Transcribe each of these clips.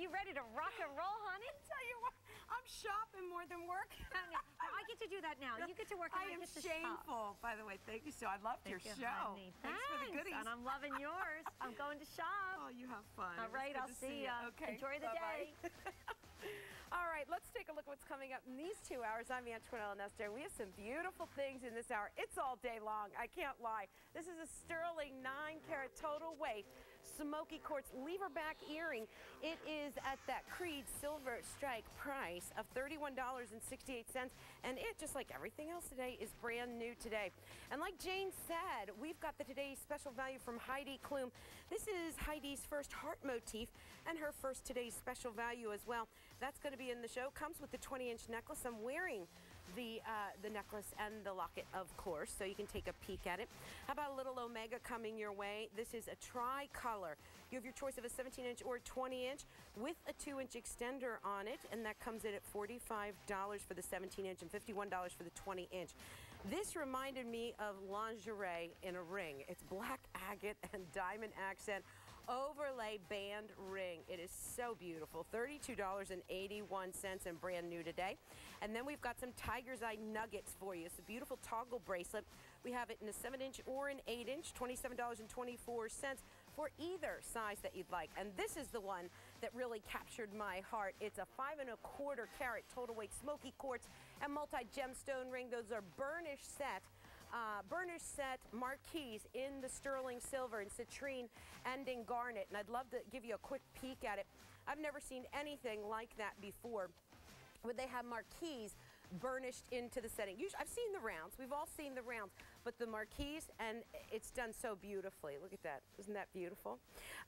you ready to rock and roll, honey? I tell you what, I'm shopping more than working. I get to do that now. You get to work I, I am shameful, by the way. Thank you so. I loved Thank your you, show. Honey. Thanks, Thanks, for the goodies. And I'm loving yours. I'm going to shop. Oh, you have fun. All right, I'll see, you. Okay. Enjoy the Bye -bye. day. All right, let's take a look at what's coming up in these two hours. I'm Antonella Nester, and we have some beautiful things in this hour. It's all day long, I can't lie. This is a sterling 9-carat total weight smoky quartz leverback earring. It is at that Creede silver strike price of $31.68, and it, just like everything else today, is brand new today. And like Jane said, we've got the today's special value from Heidi Klum. This is Heidi's first heart motif and her first today's special value as well. That's going to be in the show. Comes with the 20-inch necklace. I'm wearing the uh, the necklace and the locket, of course, so you can take a peek at it. How about a little Omega coming your way? This is a tri-color. You have your choice of a 17-inch or 20-inch with a 2-inch extender on it, and that comes in at $45 for the 17-inch and $51 for the 20-inch. This reminded me of lingerie in a ring. It's black agate and diamond accent overlay band ring. It is so beautiful. $32.81 and brand new today. And then we've got some Tiger's Eye nuggets for you. It's a beautiful toggle bracelet. We have it in a 7-inch or an 8-inch, $27.24 for either size that you'd like. And this is the one that really captured my heart. It's a five and a quarter carat total weight smoky quartz and multi gemstone ring. Those are burnished set uh, burnished set marquise in the sterling silver and citrine and in garnet. And I'd love to give you a quick peek at it. I've never seen anything like that before. Where they have marquise burnished into the setting. Usually, I've seen the rounds. We've all seen the rounds, but the marquise, and it's done so beautifully. Look at that. Isn't that beautiful?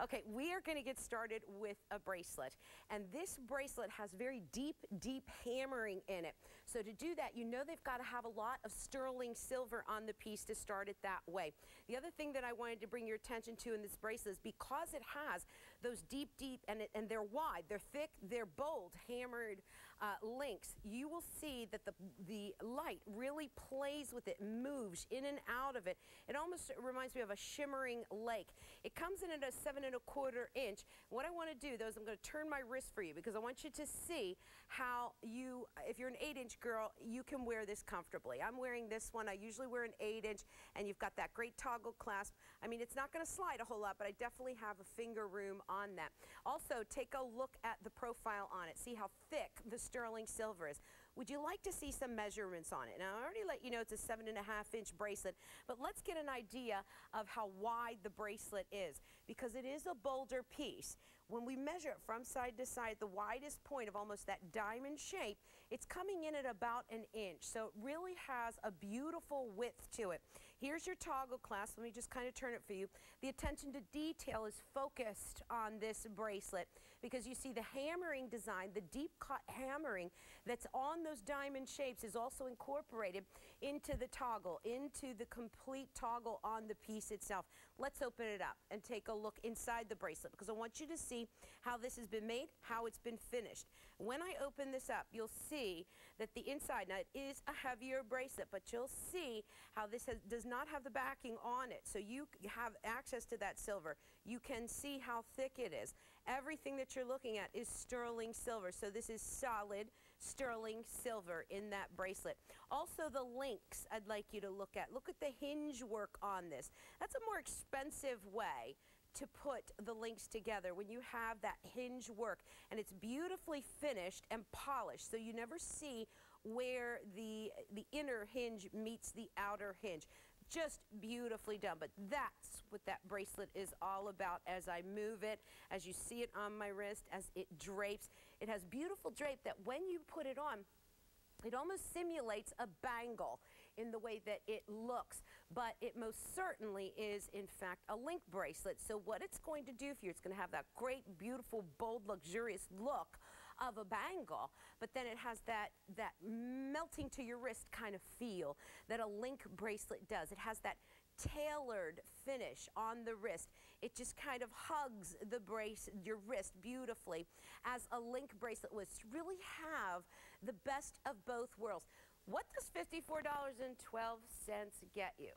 Okay, we are going to get started with a bracelet. And this bracelet has very deep, deep hammering in it. So to do that, you know they've got to have a lot of sterling silver on the piece to start it that way. The other thing that I wanted to bring your attention to in this bracelet is because it has those deep, deep, and, it, and they're wide, they're thick, they're bold, hammered uh, links, you will see that the, the light really plays with it, moves in and out of it. It almost reminds me of a shimmering lake. It comes in at a seven and a quarter inch. What I want to do though is I'm going to turn my wrist for you because I want you to see how you, if you're an eight inch girl, you can wear this comfortably. I'm wearing this one. I usually wear an eight inch and you've got that great toggle clasp. I mean, it's not going to slide a whole lot, but I definitely have a finger room on that. Also, take a look at the profile on it. See how thick the sterling silver is. Would you like to see some measurements on it? Now, I already let you know it's a seven and a half inch bracelet, but let's get an idea of how wide the bracelet is because it is a bolder piece. When we measure it from side to side, the widest point of almost that diamond shape, it's coming in at about an inch. So it really has a beautiful width to it. Here's your toggle clasp. Let me just kind of turn it for you. The attention to detail is focused on this bracelet because you see the hammering design, the deep cut hammering that's on those diamond shapes is also incorporated into the toggle, into the complete toggle on the piece itself. Let's open it up and take a look inside the bracelet because I want you to see how this has been made, how it's been finished. When I open this up, you'll see that the inside, now it is a heavier bracelet, but you'll see how this has, does not have the backing on it. So you have access to that silver. You can see how thick it is. Everything that you're looking at is sterling silver. So this is solid sterling silver in that bracelet. Also the links I'd like you to look at. Look at the hinge work on this. That's a more expensive way to put the links together when you have that hinge work. And it's beautifully finished and polished so you never see where the the inner hinge meets the outer hinge. Just beautifully done but that's what that bracelet is all about as I move it as you see it on my wrist as it drapes. It has beautiful drape that when you put it on it almost simulates a bangle in the way that it looks, but it most certainly is, in fact, a link bracelet. So what it's going to do for you, it's going to have that great, beautiful, bold, luxurious look of a bangle, but then it has that, that melting to your wrist kind of feel that a link bracelet does. It has that tailored finish on the wrist. It just kind of hugs the brace, your wrist beautifully as a link bracelet would really have the best of both worlds. What does $54.12 get you?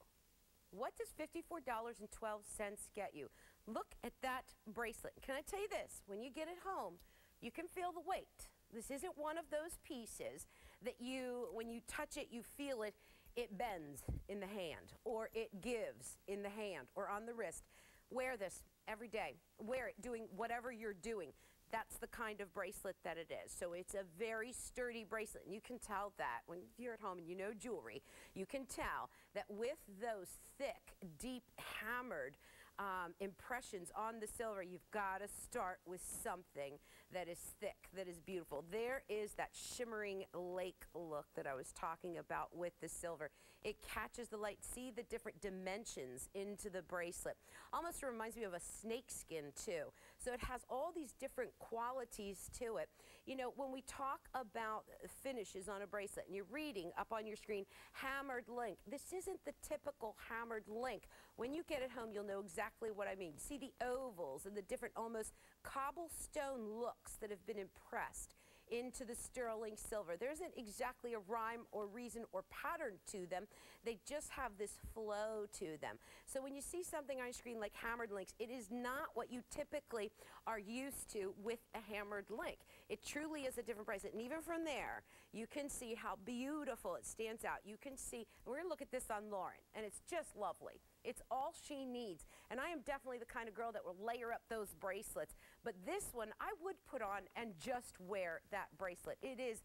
What does $54.12 get you? Look at that bracelet. Can I tell you this? When you get it home, you can feel the weight. This isn't one of those pieces that you, when you touch it, you feel it, it bends in the hand or it gives in the hand or on the wrist. Wear this every day. Wear it doing whatever you're doing. That's the kind of bracelet that it is. So it's a very sturdy bracelet. And you can tell that when you're at home and you know jewelry, you can tell that with those thick, deep, hammered um, impressions on the silver, you've got to start with something that is thick, that is beautiful. There is that shimmering lake look that I was talking about with the silver. It catches the light. See the different dimensions into the bracelet. Almost reminds me of a snake skin too. So it has all these different qualities to it. You know, when we talk about finishes on a bracelet and you're reading up on your screen, hammered link, this isn't the typical hammered link. When you get it home, you'll know exactly what I mean. See the ovals and the different almost cobblestone looks that have been impressed into the sterling silver. There isn't exactly a rhyme or reason or pattern to them. They just have this flow to them. So when you see something on screen like hammered links, it is not what you typically are used to with a hammered link. It truly is a different bracelet. And even from there, you can see how beautiful it stands out. You can see, we're going to look at this on Lauren, and it's just lovely. It's all she needs. And I am definitely the kind of girl that will layer up those bracelets. But this one, I would put on and just wear that bracelet. It is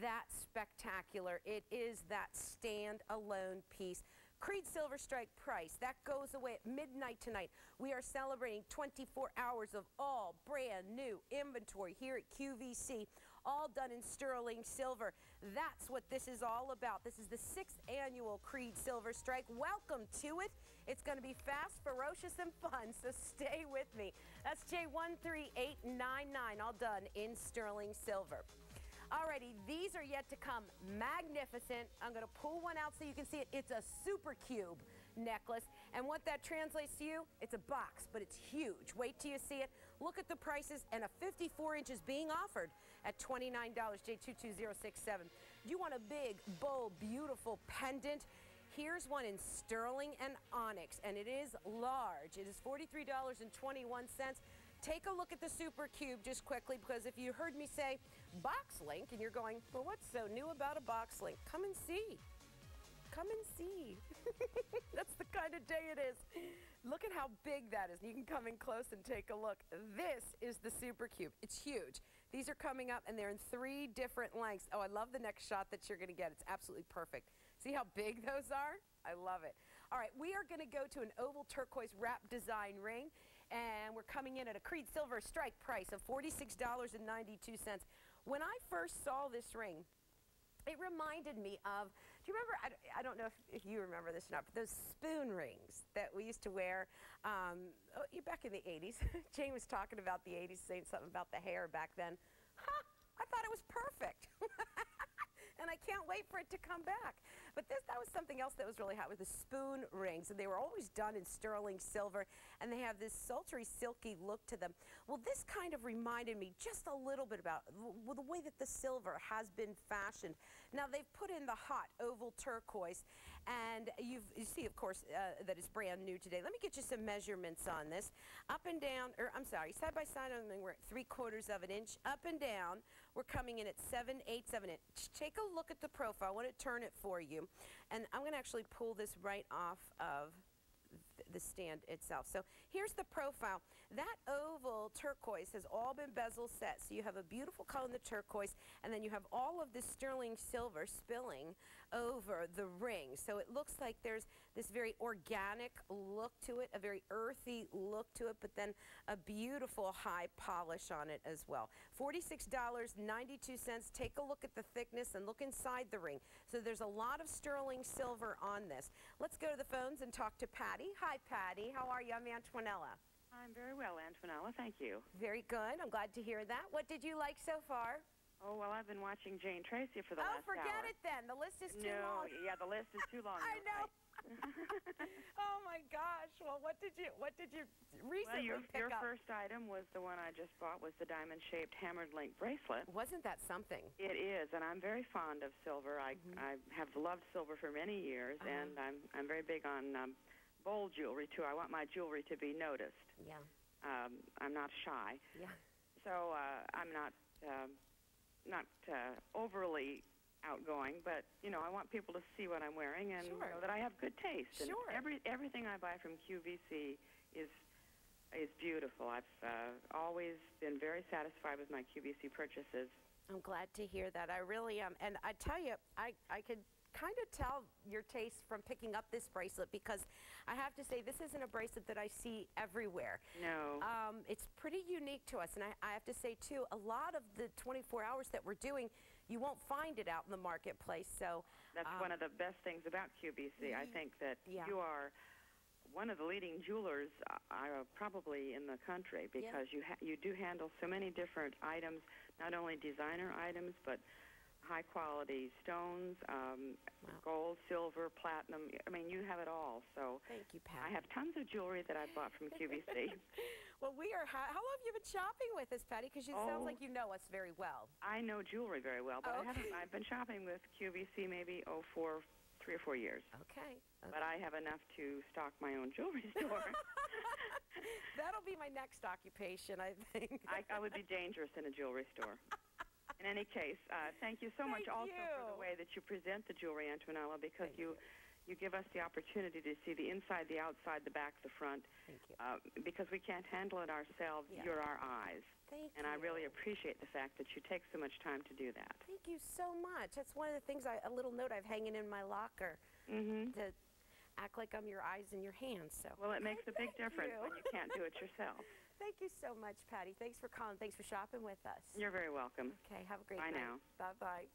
that spectacular. It is that stand-alone piece. Creede Silver Strike price, that goes away at midnight tonight. We are celebrating 24 hours of all brand new inventory here at QVC all done in sterling silver. That's what this is all about. This is the sixth annual Creede Silver Strike. Welcome to it. It's going to be fast, ferocious, and fun, so stay with me. That's J13899, all done in sterling silver. Alrighty, these are yet to come. Magnificent. I'm going to pull one out so you can see it. It's a super cube necklace. And what that translates to you, it's a box, but it's huge. Wait till you see it. Look at the prices and a 54 inches being offered at $29, J22067. Do you want a big, bold, beautiful pendant? Here's one in sterling and onyx, and it is large. It is $43.21. Take a look at the Super Cube just quickly because if you heard me say box link and you're going, well, what's so new about a box link? Come and see. Come and see. That's the kind of day it is. Look at how big that is. You can come in close and take a look. This is the Super Cube. It's huge. These are coming up and they're in three different lengths. Oh, I love the next shot that you're going to get. It's absolutely perfect. See how big those are? I love it. All right, we are going to go to an oval turquoise wrap design ring, and we're coming in at a Creede Silver strike price of $46.92. When I first saw this ring, it reminded me of, do you remember, I, I don't know if, if, you remember this or not, but those spoon rings that we used to wear um, oh, back in the 80s. Jane was talking about the 80s, saying something about the hair back then. Huh, I thought it was perfect. and I can't wait for it to come back. But this, that was something else that was really hot with the spoon rings, and they were always done in sterling silver, and they have this sultry, silky look to them. Well, this kind of reminded me just a little bit about well, the way that the silver has been fashioned. Now, they've put in the hot oval turquoise, and you see, of course, uh, that it's brand new today. Let me get you some measurements on this. Up and down, or I'm sorry, side by side, I mean, we're at three quarters of an inch. Up and down, we're coming in at seven eighths of an inch. Take a look at the profile. I want to turn it for you. And I'm going to actually pull this right off of the stand itself. So here's the profile. That oval turquoise has all been bezel set. So you have a beautiful color in the turquoise, and then you have all of this sterling silver spilling over the ring. So it looks like there's this very organic look to it, a very earthy look to it, but then a beautiful high polish on it as well. $46.92. Take a look at the thickness and look inside the ring. So there's a lot of sterling silver on this. Let's go to the phones and talk to Patty. Hi, Patty. How are you? I'm Antonella. I'm very well, Antoinella. Thank you. Very good. I'm glad to hear that. What did you like so far? Oh, well, I've been watching Jane Tracy for the oh, last hour. Oh, forget it then. The list is too no, long. yeah, the list is too long. I know. oh my gosh! Well, what did you what did you recently well, your, pick your up? first item was the one I just bought was the diamond-shaped hammered link bracelet. Wasn't that something? It is, and I'm very fond of silver. I Mhm. I have loved silver for many years, Uh-huh. and I'm I'm very big on um, bold jewelry too. I want my jewelry to be noticed. Yeah, Um, I'm not shy. yeah. so uh, I'm not um not uh, overly outgoing, but you know, I want people to see what I'm wearing and Sure. know that I have good taste. And Sure. every everything I buy from QVC is is beautiful. I've uh, always been very satisfied with my QVC purchases. I'm glad to hear that. I really am. And I tell you, I, I could kind of tell your taste from picking up this bracelet because I have to say, this isn't a bracelet that I see everywhere. No. Um, it's pretty unique to us. And I, I have to say, too, a lot of the 24 hours that we're doing, you won't find it out in the marketplace. So That's um, one of the best things about QVC. I think that yeah. you are one of the leading jewelers, uh, uh, probably in the country, because you ha- you do handle so many different items, not only designer items, but high quality stones, um, Wow. gold, silver, platinum. I mean, you have it all. So thank you, Pat. I have tons of jewelry that I bought from QVC. well, we are. How, how long have you been shopping with us, Patty? Because sounds Oh. like you know us very well. I know jewelry very well, but Oh, I haven't. I've been shopping with QVC maybe oh for three or four years. Okay. But I have enough to stock my own jewelry store. That'll be my next occupation, I think. I, I would be dangerous in a jewelry store. In any case, uh, thank you so much Thank also for the way that you present the jewelry, Antonella, because Thank you, you give us the opportunity to see the inside, the outside, the back, the front. Thank you. Uh, because we can't handle it ourselves, Yeah. you're our eyes. Thank you. And you. I really appreciate the fact that you take so much time to do that. Thank you so much. That's one of the things, I, a little note I've hanging in my locker Mm-hmm. to act like I'm your eyes and your hands. So Well, it makes a big difference you. when you can't do it yourself. thank you so much, Patty. Thanks for calling. Thanks for shopping with us. You're very welcome. Okay, have a great Bye night. now. Bye bye.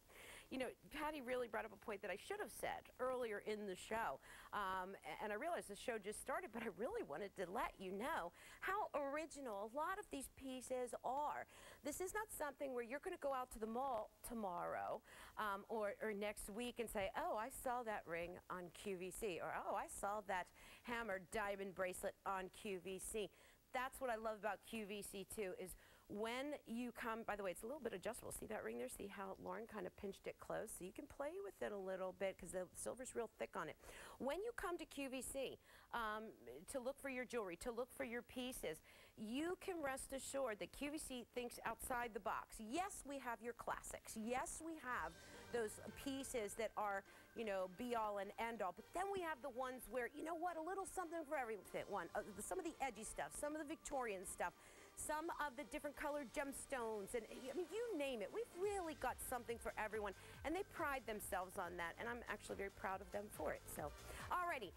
You know, Patty really brought up a point that I should have said earlier in the show. Um, and I realized the show just started, but I really wanted to let you know how original a lot of these pieces are. This is not something where you're going to go out to the mall tomorrow um, or, or next week and say, oh, I saw that ring on QVC, or oh, I saw that hammered diamond bracelet on QVC. That's what I love about QVC too, is when you come, by the way, it's a little bit adjustable. See that ring there? See how Lauren kind of pinched it close? So you can play with it a little bit because the silver's real thick on it. When you come to QVC um, to look for your jewelry, to look for your pieces, you can rest assured that QVC thinks outside the box. Yes, we have your classics. Yes, we have those pieces that are, you know, be all and end all. But then we have the ones where, you know what, a little something for everyone. Uh, some of the edgy stuff, some of the Victorian stuff, some of the different colored gemstones, and I mean, you name it. We've really got something for everyone, and they pride themselves on that, and I'm actually very proud of them for it. So, alrighty.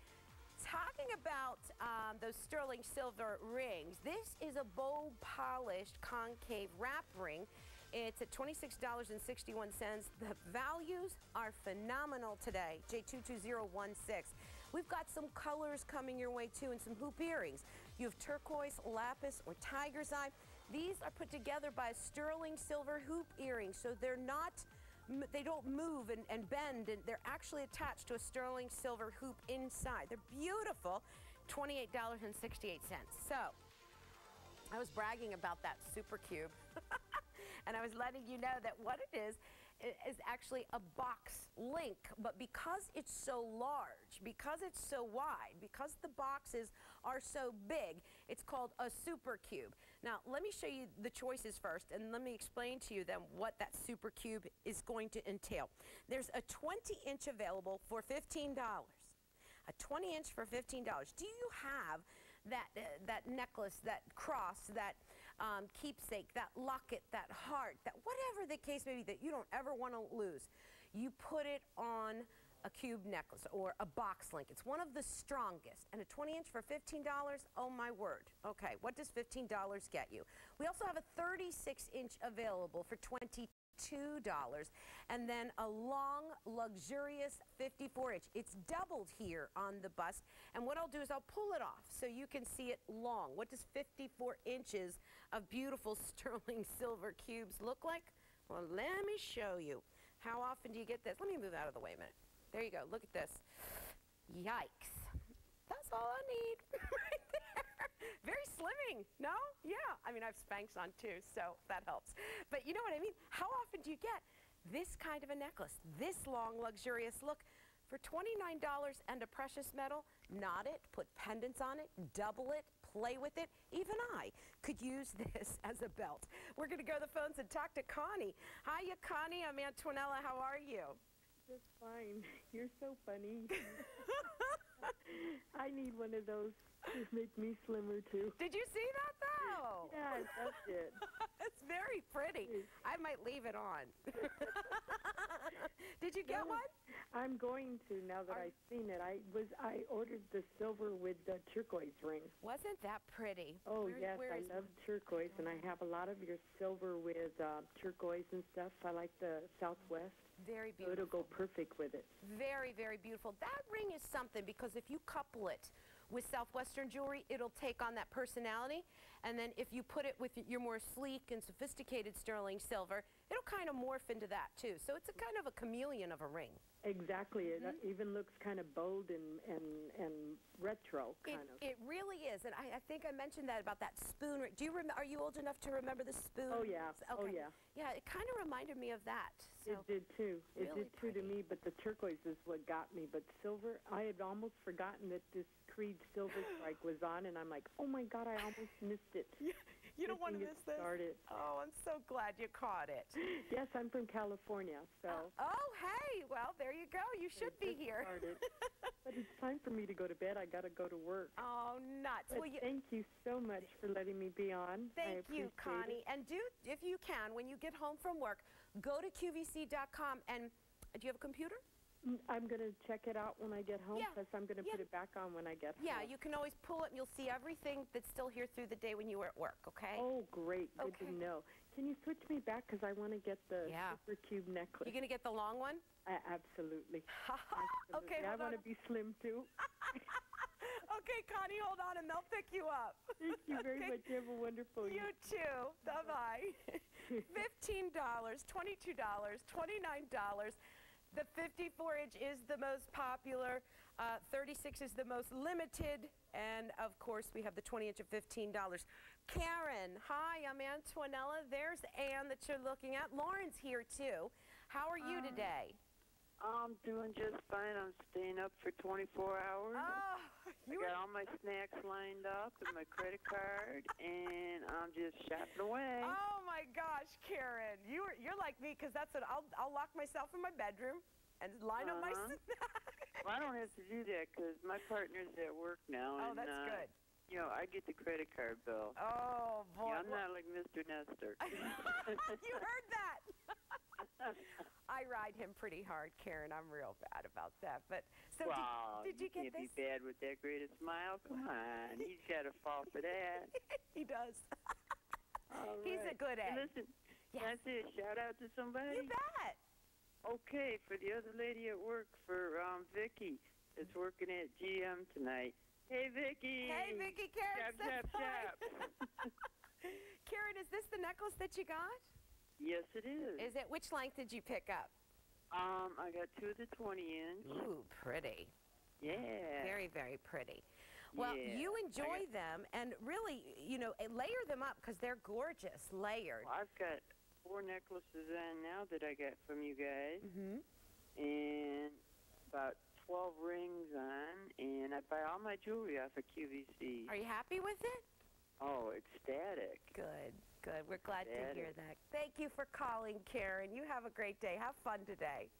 Talking about um, those sterling silver rings, this is a bow polished concave wrap ring. It's at $26.61. The values are phenomenal today. J22016. We've got some colors coming your way too and some hoop earrings. You have turquoise, lapis, or tiger's eye. These are put together by a sterling silver hoop earring, so they're not they don't move and, and bend and they're actually attached to a sterling silver hoop inside. They're beautiful. $28.68. So, I was bragging about that super cube. and I was letting you know that what it is is actually a box link. But because it's so large, because it's so wide, because the boxes are so big, it's called a super cube. Now, let me show you the choices first, and let me explain to you then what that super cube is going to entail. There's a 20 inch available for $15 a 20 inch for $15. Do you have that, uh, that necklace, that cross, that um, keepsake, that locket, that heart, that whatever the case may be that you don't ever want to lose? You put it on a cube necklace or a box link. It's one of the strongest. And a 20 inch for $15, oh my word. Okay, what does $15 get you? We also have a 36 inch available for 22 dollars. And then a long luxurious 54 inch. It's doubled here on the bust and what i'll do is i'll pull it off so you can see it long. What does 54 inches of beautiful sterling silver cubes look like? Well let me show you. How often do you get this? Let me move out of the way a minute. There you go. Look at this. Yikes. That's all i need very slimming, no? Yeah. I mean, I have Spanx on too, so that helps. But you know what I mean? How often do you get this kind of a necklace, this long, luxurious look? For $29 and a precious metal, knot it, put pendants on it, double it, play with it. Even I could use this as a belt. We're going to go to the phones and talk to Connie. Hiya, Connie. I'm Antonella. How are you? Just fine. You're so funny. I need one of those to make me slimmer too. Did you see that though? Yeah, that's it. it's very pretty. I might leave it on. Did you get one? I'm going to now that Are- I've seen it. I was I ordered the silver with the turquoise ring. Wasn't that pretty? Oh Where- yes, where I love turquoise, and I have a lot of your silver with uh, turquoise and stuff. I like the Southwest, Very so it'll beautiful. go perfect with it. Very, very beautiful. That ring is something because if you couple it with Southwestern jewelry, it'll take on that personality. And then if you put it with your more sleek and sophisticated sterling silver, it'll kind of morph into that too. So it's a kind of a chameleon of a ring. Exactly. It uh, Mm-hmm. even looks kind of bold and and and retro It, kind of. it really is, and I, I think I mentioned that about that spoon. ring. Do you rem- are you old enough to remember the spoon? Oh, yeah. Oh, yeah. Yeah, it kind of reminded me of that. So It did too. It really did too to me, but the turquoise is what got me. But silver, I had almost forgotten that this Creede Silver Strike was on, and I'm like, oh my God, I almost missed it. you don't want to miss this. Started. Oh, I'm so glad you caught it. Yes, I'm from California, so. Oh, oh, hey, well, there you go. You should be here. but it's time for me to go to bed. I got to go to work. Oh, nuts. But Well, you, thank you so much for letting me be on. Thank you, Connie. it. And do, if you can, when you get home from work, go to QVC.com and uh, do you have a computer? Mm, I'm going to check it out when I get home, Yeah, I'm going to yeah. put it back on when I get Yeah, home. Yeah, you can always pull it and you'll see everything that's still here through the day when you were at work, okay? Oh, great. Good Okay. to know. Can you switch me back? Because I want to get the Yeah. Super Cube necklace. You're going to get the long one? I, absolutely. okay, Absolutely. I want to be slim too. okay, Connie, hold on and they'll pick you up. Thank you very Okay. much. You have a wonderful You too. Bye bye. $15, $22, $29. The 54 inch is the most popular. Uh, 36 is the most limited. And of course, we have the 20 inch at $15. Karen, hi, I'm Antonella. There's Ann that you're looking at. Lauren's here too. How are you today? I'm doing just fine. I'm staying up for 24 hours. Oh, I got all my snacks lined up and my credit card, and I'm just shopping away. Oh my gosh, Karen, you are, you're like me because that's what I'll I'll lock myself in my bedroom and line up my Uh-huh. snacks. Well, I don't have to do that because my partner's at work now. Oh, and, that's uh, good. You know, I get the credit card bill. Oh boy, yeah, I'm not like Mr. Nester. you heard that. I ride him pretty hard, Karen. I'm real bad about that. But so did- wow, did, you get can't this? be bad with that greatest smile. Come on, he's got to fall for that. he does. All He's a right. good Hey, egg. listen, can I say a shout out to somebody? You bet. Okay, for the other lady at work, for um, Vicky, that's working at GM tonight. Hey, Vicky. Hey, Vicky, Karen Chop, says chop, Karen, is this the necklace that you got? yes, it is. Is it? Which length did you pick up? Um, I got two of the 20 inch. Ooh, pretty. Yeah. Very, very pretty. Well, Yeah. you I enjoy them and really, you know, eh, layer them up because they're gorgeous, layered. Well, I've got four necklaces on now that I got from you guys, Mm-hmm. and about 12 rings on, and I buy all my jewelry off of QVC. Are you happy with it? oh, ecstatic. Good, good. We're glad to hear that. Thank you for calling, Karen. You have a great day. Have fun today.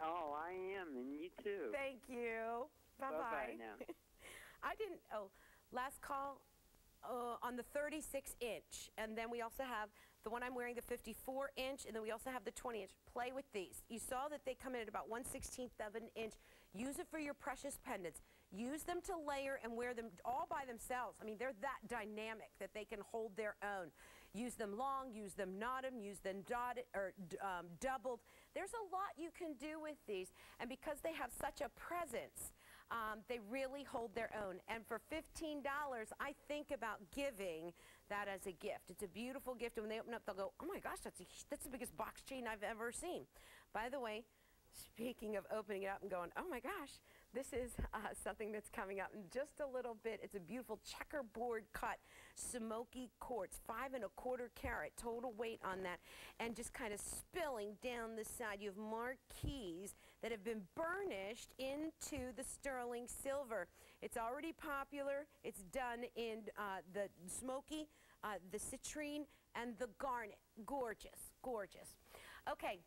Oh, I am, and you too. Thank you. Bye Bye-bye now. I didn't. Oh, last call uh, on the 36 inch, and then we also have the one I'm wearing, the 54 inch, and then we also have the 20 inch. Play with these. You saw that they come in at about 1 16th of an inch. Use it for your precious pendants. Use them to layer and wear them all by themselves. I mean, they're that dynamic that they can hold their own. Use them long, use them knotted, use them dotted or um, doubled. There's a lot you can do with these, and because they have such a presence, um, they really hold their own. And for $15, I think about giving that as a gift. It's a beautiful gift, and when they open up, they'll go, "Oh my gosh, that's a, that's the biggest box chain I've ever seen." By the way, speaking of opening it up and going, "Oh my gosh," This is uh, something that's coming up in just a little bit. It's a beautiful checkerboard cut smoky quartz, five and a quarter carat total weight on that, and just kind of spilling down the side. You have marquees that have been burnished into the sterling silver. It's already popular. It's done in uh, the smoky, uh, the citrine, and the garnet. Gorgeous, gorgeous. Okay,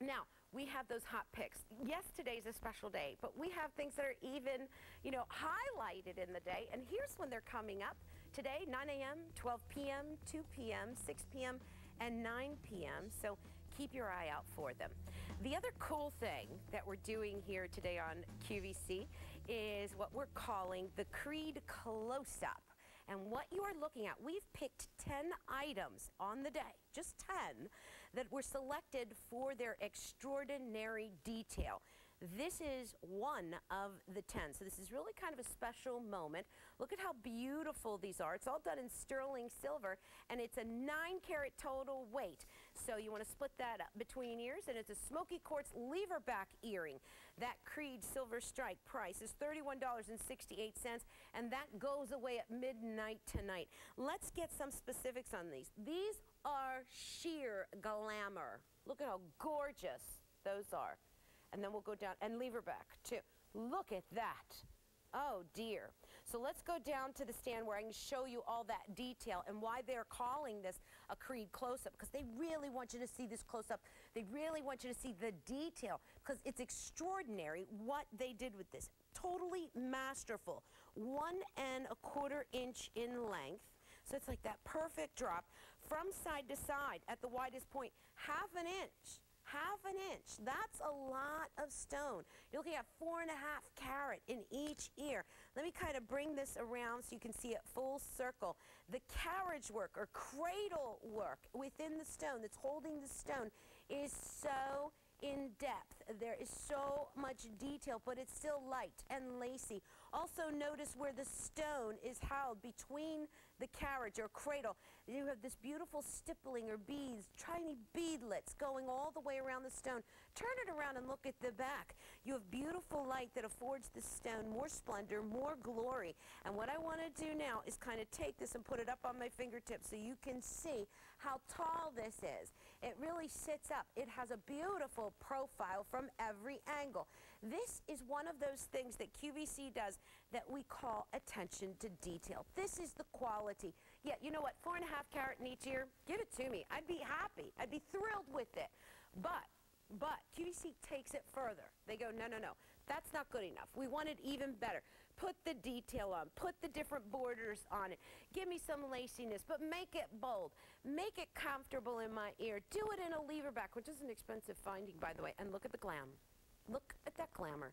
now, we have those hot picks. Yes, today's a special day, but we have things that are even, you know, highlighted in the day. And here's when they're coming up. Today, 9 a.m., 12 p.m., 2 p.m., 6 p.m., and 9 p.m. So keep your eye out for them. The other cool thing that we're doing here today on QVC is what we're calling the Creede Close-Up. And what you are looking at, we've picked 10 items on the day, just 10, that were selected for their extraordinary detail. This is one of the 10. So this is really kind of a special moment. Look at how beautiful these are. It's all done in sterling silver and it's a 9 carat total weight. So you want to split that up between ears and it's a smoky quartz lever back earring. That Creede Silver Strike price is $31.68 and that goes away at midnight tonight. Let's get some specifics on these. These are sheer glamour. Look at how gorgeous those are and then we'll go down and lever back too. Look at that. Oh dear. So let's go down to the stand where I can show you all that detail and why they're calling this a Creede close-up because they really want you to see this close-up. They really want you to see the detail because it's extraordinary what they did with this. Totally masterful. One and a quarter inch in length. So it's like that perfect drop from side to side at the widest point, half an inch half an inch. That's a lot of stone. You're looking at four and a half carat in each ear. Let me kind of bring this around so you can see it full circle. The carriage work or cradle work within the stone that's holding the stone is so in depth. There is so much detail, but it's still light and lacy. Also notice where the stone is held between the carriage or cradle. You have this beautiful stippling or beads, tiny beadlets going all the way around the stone. Turn it around and look at the back. You have beautiful light that affords the stone more splendor, more glory. And what I want to do now is kind of take this and put it up on my fingertips so you can see how tall this is. It really sits up. It has a beautiful profile from every angle. This is one of those things that QVC does that we call attention to detail. This is the quality. Yeah, you know what? Four and a half carat in each ear, give it to me. I'd be happy. I'd be thrilled with it. But, but QVC takes it further. They go, no, no, no. That's not good enough. We want it even better. Put the detail on. Put the different borders on it. Give me some laciness, but make it bold. Make it comfortable in my ear. Do it in a lever back, which is an expensive finding, by the way. And look at the glam. Look at that glamour.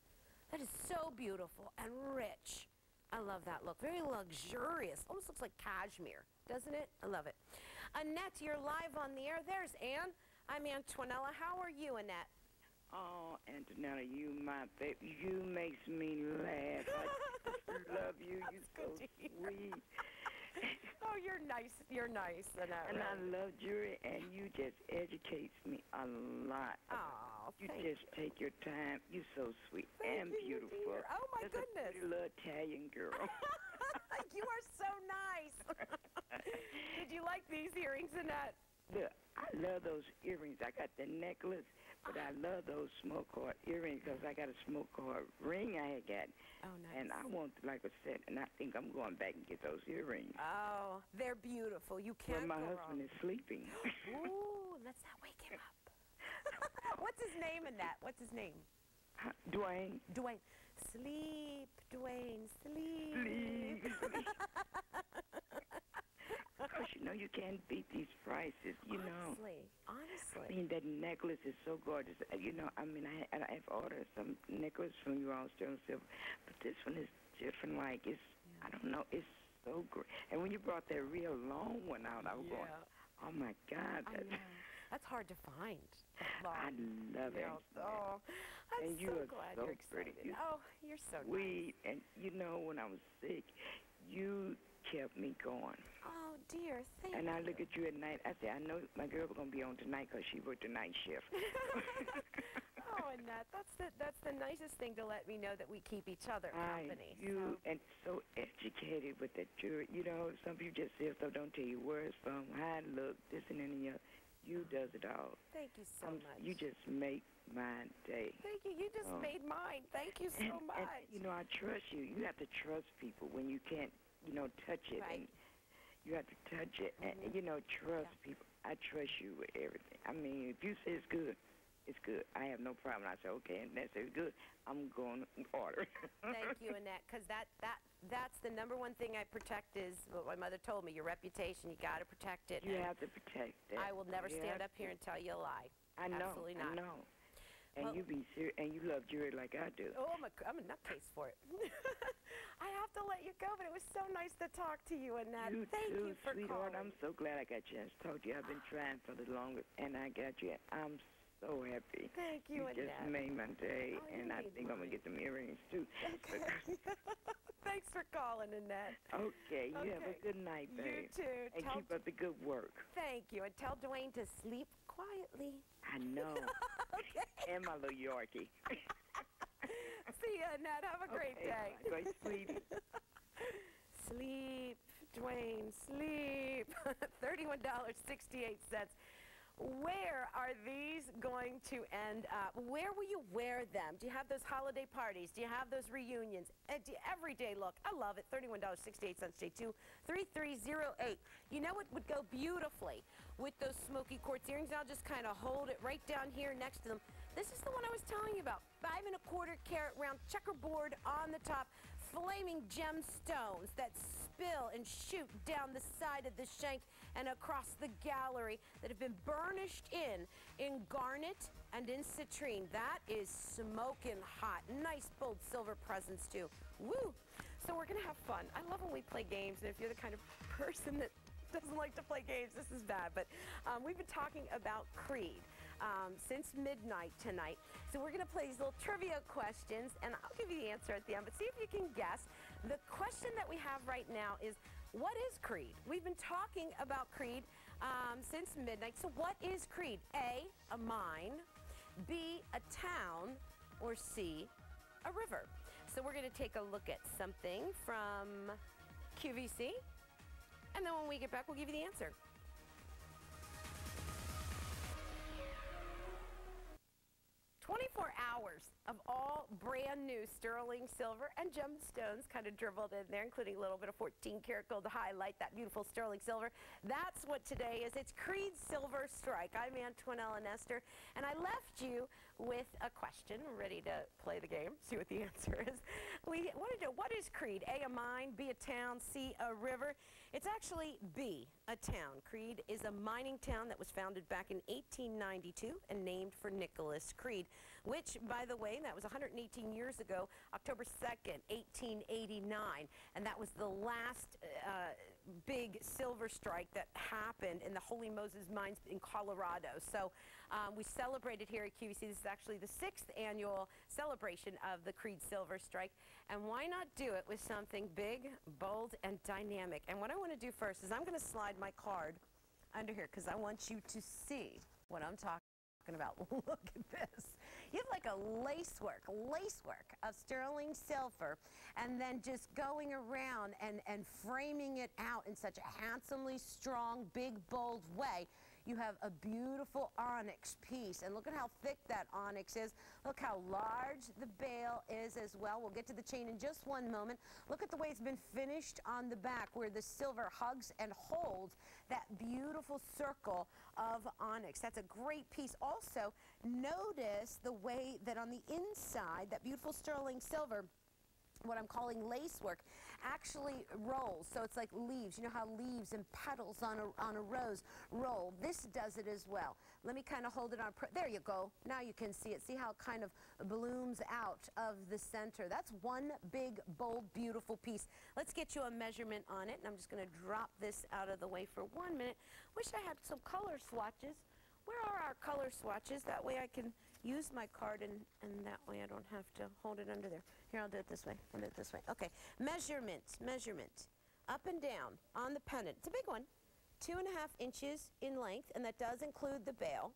That is so beautiful and rich. I love that look. Very luxurious. Almost looks like cashmere, doesn't it? I love it. Annette, you're live on the air. There's Ann. I'm Antonella. How are you, Annette? Oh, Antonella, you my baby. You makes me laugh. I love you. You're so sweet. oh, you're nice. You're nice, Annette. And I love Jury, and you just educates me a lot. Oh, you just you. take your time. You're so sweet thank and you, beautiful. Dear. Oh my Just goodness! A little Italian girl. you are so nice. Did you like these earrings, Annette? Look, I love those earrings. I got the necklace, but I love those smoke card earrings because I got a smoke card ring I had got. Oh, nice. And I want, like I said, and I think I'm going back and get those earrings. Oh, they're beautiful. You can't When my husband wrong. is sleeping. Ooh, let's not wake him up. What's his name in that? What's his name? Dwayne. Dwayne. Sleep, Dwayne, sleep. Sleep. Because, you know, you can't beat these prices, you know. honestly, I mean, that necklace is so gorgeous. Uh, You know, I mean, I, I have ordered some necklace from you all, Sterling Silver, but this one is different. Like, it's, I don't know, it's so great. And when you brought that real long one out, I was going, oh my God. That's. That's hard to find. I love it. Oh, I'm And you so glad so you're pretty. excited. You- oh, you're so nice. Sweet. And, you know, when I was sick, you kept me going. Oh, dear. Thank And you. I look at you at night. I say, I know my girl going to be on tonight because she worked the night shift. Oh, Annette, that's the that's the nicest thing to let me know that we keep each other I, company. you so. and so educated with that jewelry. You know, some people just say stuff, don't tell you where it's from, how it look, this and any other. You does it all. Thank you so Um, much. You just make my day. Thank you. You just Oh. made mine. Thank you so and, much. and, you know, I trust you. You have to trust people when you can't, you know, touch it. Right. And you have to touch it. And, mm-hmm. you know, trust people. I trust you with everything. I mean, if you say it's good, it's good. I have no problem. I say, okay, and that says good. I'm going to order. Thank you, Annette, because that, that, that's the number one thing I protect is what my mother told me, your reputation. You got to protect it. You have to protect it. I will never You stand up here and tell you a lie. I know. Absolutely I not. know. And Well- you be serious, and you love jewelry like I do. Oh, I'm a, I'm a nutcase for it. I have to let you go, but it was so nice to talk to you, Annette. you Thank too, you for sweetheart. calling. I'm so glad I got a chance to talk to you. I've been trying for the longest, and I got you. I'm so happy. Thank you, just Annette. made my day, Oh, and I think I'm gonna get some earrings too. Thanks for calling, Annette. okay, you have a good night, You babe. too. And Tell, keep up the good work. thank you, and tell Dwayne to sleep quietly. I know. okay. and my little Yorkie. See you, Annette. Have a great Okay, day. bye, sweetie. Sleep, Dwayne, sleep. $31.68. Where are these going to end up? Where will you wear them? Do you have those holiday parties? Do you have those reunions? Uh, everyday look. I love it. $31.68 day two, 3308. You know what would go beautifully with those smoky quartz earrings? I'll just kind of hold it right down here next to them. This is the one I was telling you about. Five and a quarter carat round checkerboard on the top flaming gemstones that spill and shoot down the side of the shank and across the gallery that have been burnished in in garnet and in citrine. That is smoking hot. Nice bold silver presence too. Woo! So we're gonna have fun. I love when we play games, and if you're the kind of person that doesn't like to play games, this is bad. But um, we've been talking about Creede um, since midnight tonight. So we're going to play these little trivia questions, and I'll give you the answer at the end. But see if you can guess. The question that we have right now is, what is Creede? We've been talking about Creede um, since midnight. So what is Creede? A, a mine. B, a town. Or C, a river. So we're going to take a look at something from QVC. And then when we get back, we'll give you the answer. Twenty-four hours of all brand new sterling silver and gemstones kind of dribbled in there, including a little bit of 14 karat gold to highlight that beautiful sterling silver. That's what today is. It's Creede Silver Strike. I'm Antonella Nester, and I left you with a question, ready to play the game, see what the answer is. We want to what is Creede? A, a mine, B, a town, C, a river. It's actually B, a town. Creede is a mining town that was founded back in 1892 and named for Nicholas Creede, which, by the way, that was 118 years ago, October 2nd, 1889. And that was the last uh, big silver strike that happened in the Holy Moses Mines in Colorado. So um, we celebrated here at QVC. This is actually the sixth annual celebration of the Creede Silver Strike. And why not do it with something big, bold, and dynamic? And what I want to do first is I'm going to slide my card under here because I want you to see what I'm talking about. Look at this. You have like a lacework, lacework of sterling silver, and then just going around and, and framing it out in such a handsomely strong, big, bold way. You have a beautiful onyx piece, and look at how thick that onyx is. Look how large the bail is as well. We'll get to the chain in just one moment. Look at the way it's been finished on the back, where the silver hugs and holds that beautiful circle of onyx. That's a great piece. Also, notice the way that on the inside, that beautiful sterling silver, what I'm calling lacework, actually rolls. So it's like leaves. You know how leaves and petals on a, on a rose roll? This does it as well. Let me kind of hold it on. There you go. Now you can see it. See how it kind of blooms out of the center. That's one big, bold, beautiful piece. Let's get you a measurement on it. And I'm just going to drop this out of the way for one minute. Wish I had some color swatches. Where are our color swatches? That way I can use my card and, and that way I don't have to hold it under there. Here, I'll do it this way. I'll do it this way. Okay. Measurements, measurement. Up and down on the pendant. It's a big one. Two and a half inches in length, and that does include the bail.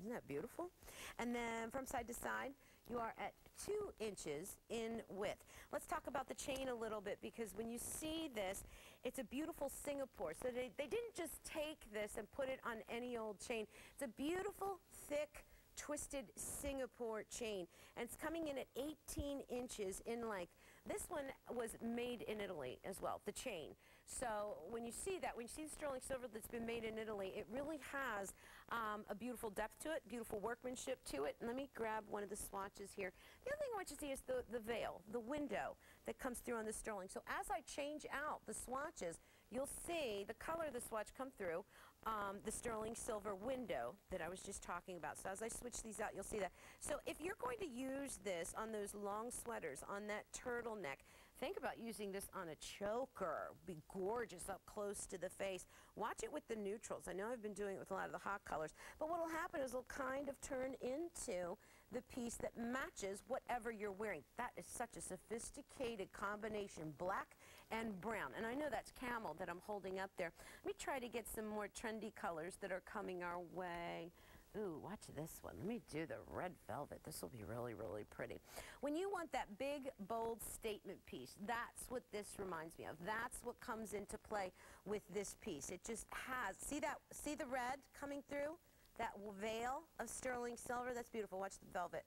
Isn't that beautiful? And then from side to side, you are at two inches in width. Let's talk about the chain a little bit because when you see this, it's a beautiful Singapore. So they, they didn't just take this and put it on any old chain. It's a beautiful, thick, twisted Singapore chain. And it's coming in at 18 inches in length. This one was made in Italy as well, the chain. So when you see that, when you see the sterling silver that's been made in Italy, it really has um, a beautiful depth to it, beautiful workmanship to it. And let me grab one of the swatches here. The other thing I want you to see is the, the veil, the window that comes through on the sterling. So as I change out the swatches, you'll see the color of the swatch come through um, the sterling silver window that I was just talking about. So as I switch these out, you'll see that. So if you're going to use this on those long sweaters, on that turtleneck, think about using this on a choker. Be gorgeous up close to the face. Watch it with the neutrals. I know I've been doing it with a lot of the hot colors, but what will happen is it'll kind of turn into the piece that matches whatever you're wearing. That is such a sophisticated combination, black and brown. And I know that's camel that I'm holding up there. Let me try to get some more trendy colors that are coming our way. Ooh, watch this one. Let me do the red velvet. This will be really, really pretty. When you want that big, bold statement piece, that's what this reminds me of. That's what comes into play with this piece. It just has, see that, see the red coming through? That veil of sterling silver, that's beautiful. Watch the velvet.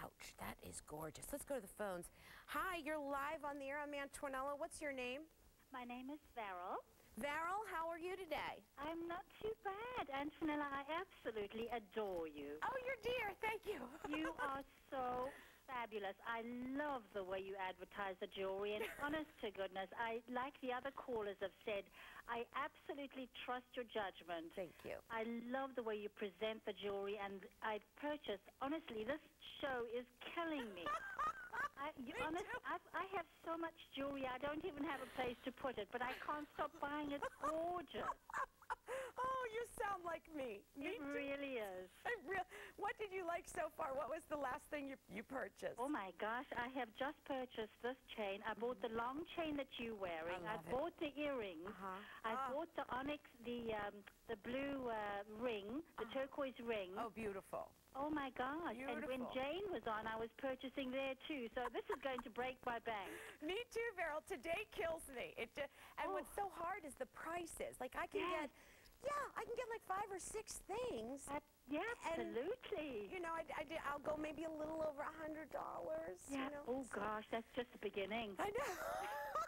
Ouch, that is gorgeous. Let's go to the phones. Hi, you're live on the air. I'm Antonella. What's your name? My name is Varel. Varel, how are you today? I'm not too bad. Antonella, I absolutely adore you. Oh, you're dear. Thank you. you are so fabulous. I love the way you advertise the jewelry, and honest to goodness, I, like the other callers have said, I absolutely trust your judgment. Thank you. I love the way you present the jewelry, and I purchased, honestly, this show is killing me. I, you, honest, I, I have so much jewelry, I don't even have a place to put it, but I can't stop buying it. It's gorgeous. oh, you sound like me. me it too. really is. Re- what did you like so far? What was the last thing you, you purchased? Oh, my gosh. I have just purchased this chain. I bought the long chain that you're wearing. I, I bought the earrings. Uh-huh. I oh. bought the onyx, the, um, the blue uh, ring, the uh-huh. turquoise ring. Oh, beautiful. Oh my gosh. Beautiful. And when Jane was on, I was purchasing there too. So this is going to break my bank. me too, Varel. Today kills me. It just, and oh. what's so hard is the prices. Like I can yes. get yeah, I can get like five or six things. Uh, yeah, absolutely. And, you know, I, I, I'll go maybe a little over a hundred dollars. Yeah. You know, oh so. gosh, that's just the beginning. I know.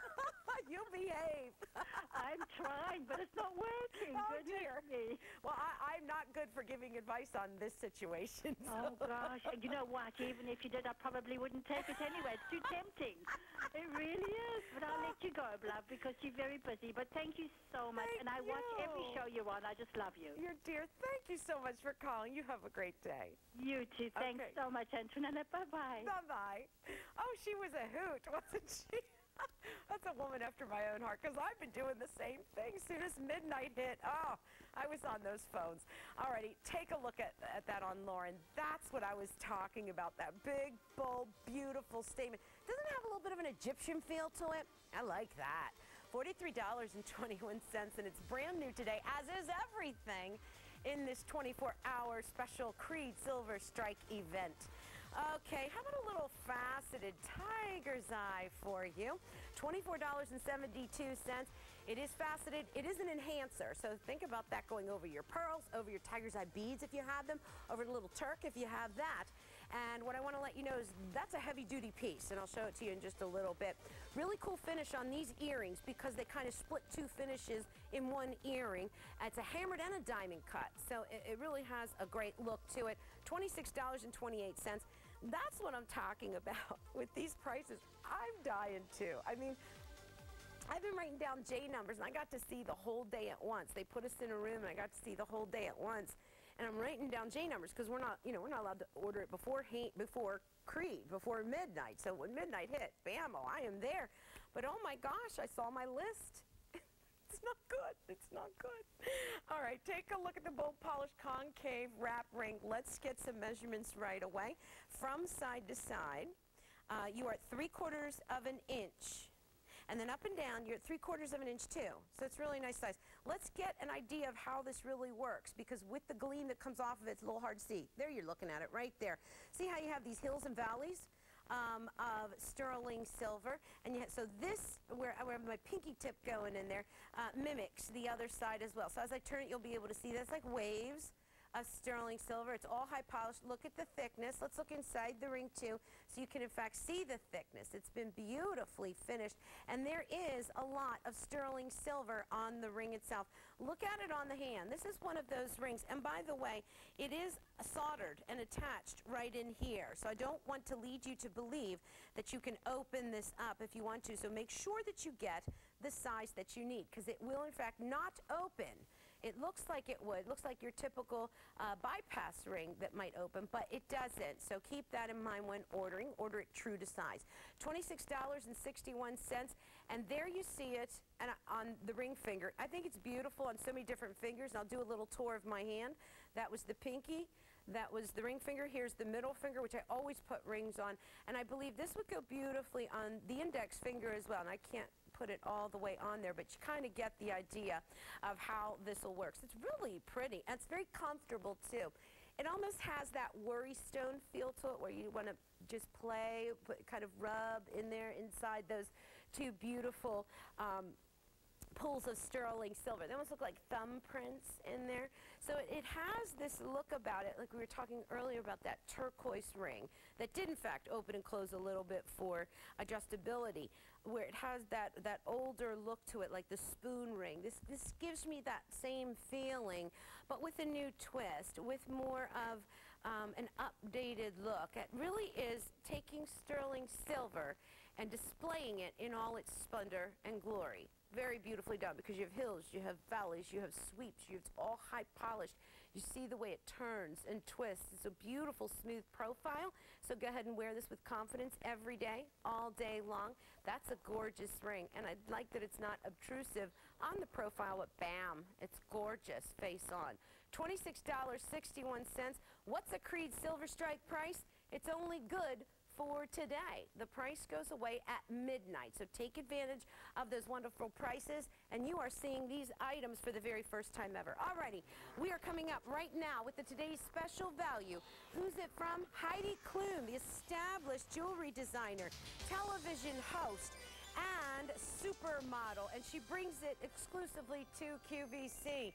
you behave. I'm trying, but it's not working. Oh, Goodness dear. Me. Well, I, am not good for giving advice on this situation. So. Oh, gosh. You know what? Even if you did, I probably wouldn't take it anyway. It's too tempting. It really is. But I'll let you go, love, because you're very busy. But thank you so much. Thank and I you. watch every show you're on. I just love you. You're dear. Thank you so much for calling. You have a great day. You too. Thanks okay. so much, Antonella. Bye-bye. Bye-bye. Oh, she was a hoot, wasn't she? That's a woman after my own heart because I've been doing the same thing. Soon as midnight hit, oh, I was on those phones. Alrighty, take a look at, at that on Lauren. That's what I was talking about, that big, bold, beautiful statement. Doesn't it have a little bit of an Egyptian feel to it? I like that. $43.21, and it's brand new today, as is everything in this 24-hour special Creede Silver Strike event. Okay, how about a little faceted tiger's eye for you? $24.72. It is faceted. It is an enhancer. So think about that going over your pearls, over your tiger's eye beads if you have them, over the little Turk if you have that. And what I want to let you know is that's a heavy duty piece, and I'll show it to you in just a little bit. Really cool finish on these earrings because they kind of split two finishes in one earring. It's a hammered and a diamond cut, so it, it really has a great look to it. $26.28. That's what I'm talking about with these prices. I'm dying too. I mean, I've been writing down J numbers, and I got to see the whole day at once. They put us in a room, and I got to see the whole day at once. And I'm writing down J numbers because we're not, you know, we're not allowed to order it before before Creede, before midnight. So when midnight hit, bammo, oh, I am there. But oh my gosh, I saw my list. Not good. It's not good. All right, take a look at the bold polished concave wrap ring. Let's get some measurements right away. From side to side, uh, you are at three quarters of an inch. And then up and down, you're at three quarters of an inch too. So it's really nice size. let's get an idea of how this really works because with the gleam that comes off of it, it's a little hard to see. There you're looking at it right there. See how you have these hills and valleys? Um, of sterling silver. And yet, so this, where, I have my pinky tip going in there, uh, mimics the other side as well. So as I turn it, you'll be able to see that's like waves of sterling silver. It's all high polished. Look at the thickness. Let's look inside the ring too so you can in fact see the thickness. It's been beautifully finished and there is a lot of sterling silver on the ring itself. Look at it on the hand. This is one of those rings and by the way it is soldered and attached right in here. So I don't want to lead you to believe that you can open this up if you want to. So make sure that you get the size that you need because it will in fact not open it looks like it would. Looks like your typical uh, bypass ring that might open, but it doesn't. So keep that in mind when ordering. Order it true to size. $26.61, and there you see it and uh, on the ring finger. I think it's beautiful on so many different fingers. I'll do a little tour of my hand. That was the pinky. That was the ring finger. Here's the middle finger, which I always put rings on. And I believe this would go beautifully on the index finger as well. And I can't put it all the way on there, but you kind of get the idea of how this will work. So it's really pretty, and it's very comfortable too. It almost has that worry stone feel to it where you want to just play, put, kind of rub in there inside those two beautiful um, pools of sterling silver. They almost look like thumbprints in there. So it, it, has this look about it, like we were talking earlier about that turquoise ring that did in fact open and close a little bit for adjustability where it has that, that older look to it, like the spoon ring. This, this gives me that same feeling, but with a new twist, with more of um, an updated look. It really is taking sterling silver and displaying it in all its splendor and glory. Very beautifully done because you have hills, you have valleys, you have sweeps, you have all high polished. You see the way it turns and twists. It's a beautiful, smooth profile. So go ahead and wear this with confidence every day, all day long. That's a gorgeous ring. And I like that it's not obtrusive on the profile, but bam, it's gorgeous face on. $26.61. What's a Creede Silver Strike price? It's only good for today. The price goes away at midnight, so take advantage of those wonderful prices, and you are seeing these items for the very first time ever. Alrighty, we are coming up right now with the today's special value. Who's it from? Heidi Klum, the established jewelry designer, television host, and supermodel, and she brings it exclusively to QVC.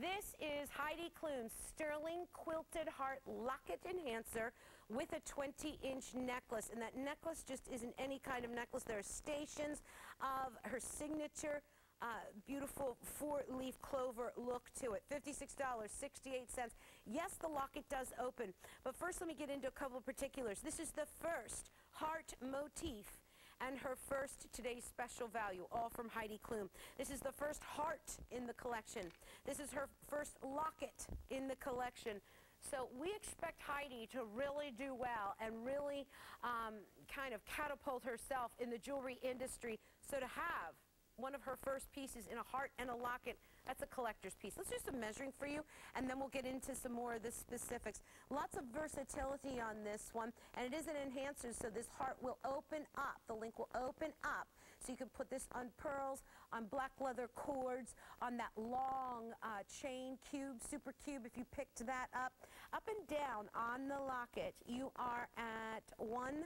This is Heidi Klum's Sterling Quilted Heart Locket Enhancer with a 20-inch necklace. And that necklace just isn't any kind of necklace. There are stations of her signature uh, beautiful four-leaf clover look to it. $56.68. Yes, the locket does open. But first, let me get into a couple of particulars. This is the first heart motif and her first today's special value, all from Heidi Klum. This is the first heart in the collection. This is her first locket in the collection. So we expect Heidi to really do well and really um, kind of catapult herself in the jewelry industry. So to have one of her first pieces in a heart and a locket, that's a collector's piece. Let's do some measuring for you, and then we'll get into some more of the specifics. Lots of versatility on this one, and it is an enhancer, so this heart will open up. The link will open up so you can put this on pearls, on black leather cords, on that long uh, chain cube, super cube, if you picked that up. Up and down on the locket, you are at one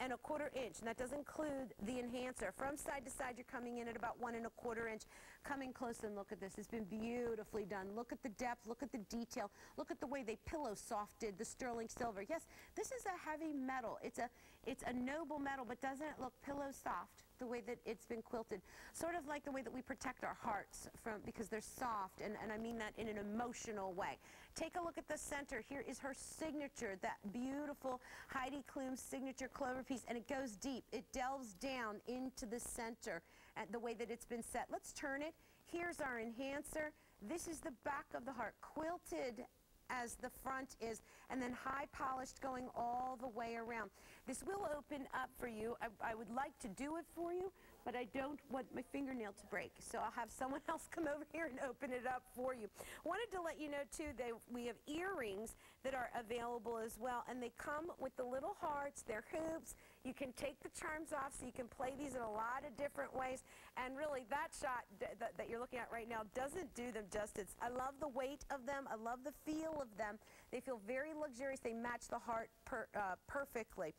and a quarter inch, and that does include the enhancer. From side to side, you're coming in at about one and a quarter inch. Coming close and look at this. It's been beautifully done. Look at the depth. Look at the detail. Look at the way they pillow softed the sterling silver. Yes, this is a heavy metal. It's a, it's a noble metal, but doesn't it look pillow soft? The way that it's been quilted. Sort of like the way that we protect our hearts from because they're soft, and, and I mean that in an emotional way. Take a look at the center. Here is her signature, that beautiful Heidi Klum signature clover piece, and it goes deep. It delves down into the center at the way that it's been set. Let's turn it. Here's our enhancer. This is the back of the heart, quilted as the front is, and then high polished going all the way around. This will open up for you. I, I would like to do it for you, but I don't want my fingernail to break. So I'll have someone else come over here and open it up for you. Wanted to let you know too that we have earrings that are available as well, and they come with the little hearts. They're hoops. You can take the charms off, so you can play these in a lot of different ways. And really, that shot that, that you're looking at right now doesn't do them justice. I love the weight of them. I love the feel of them. They feel very luxurious. They match the heart per, uh, perfectly.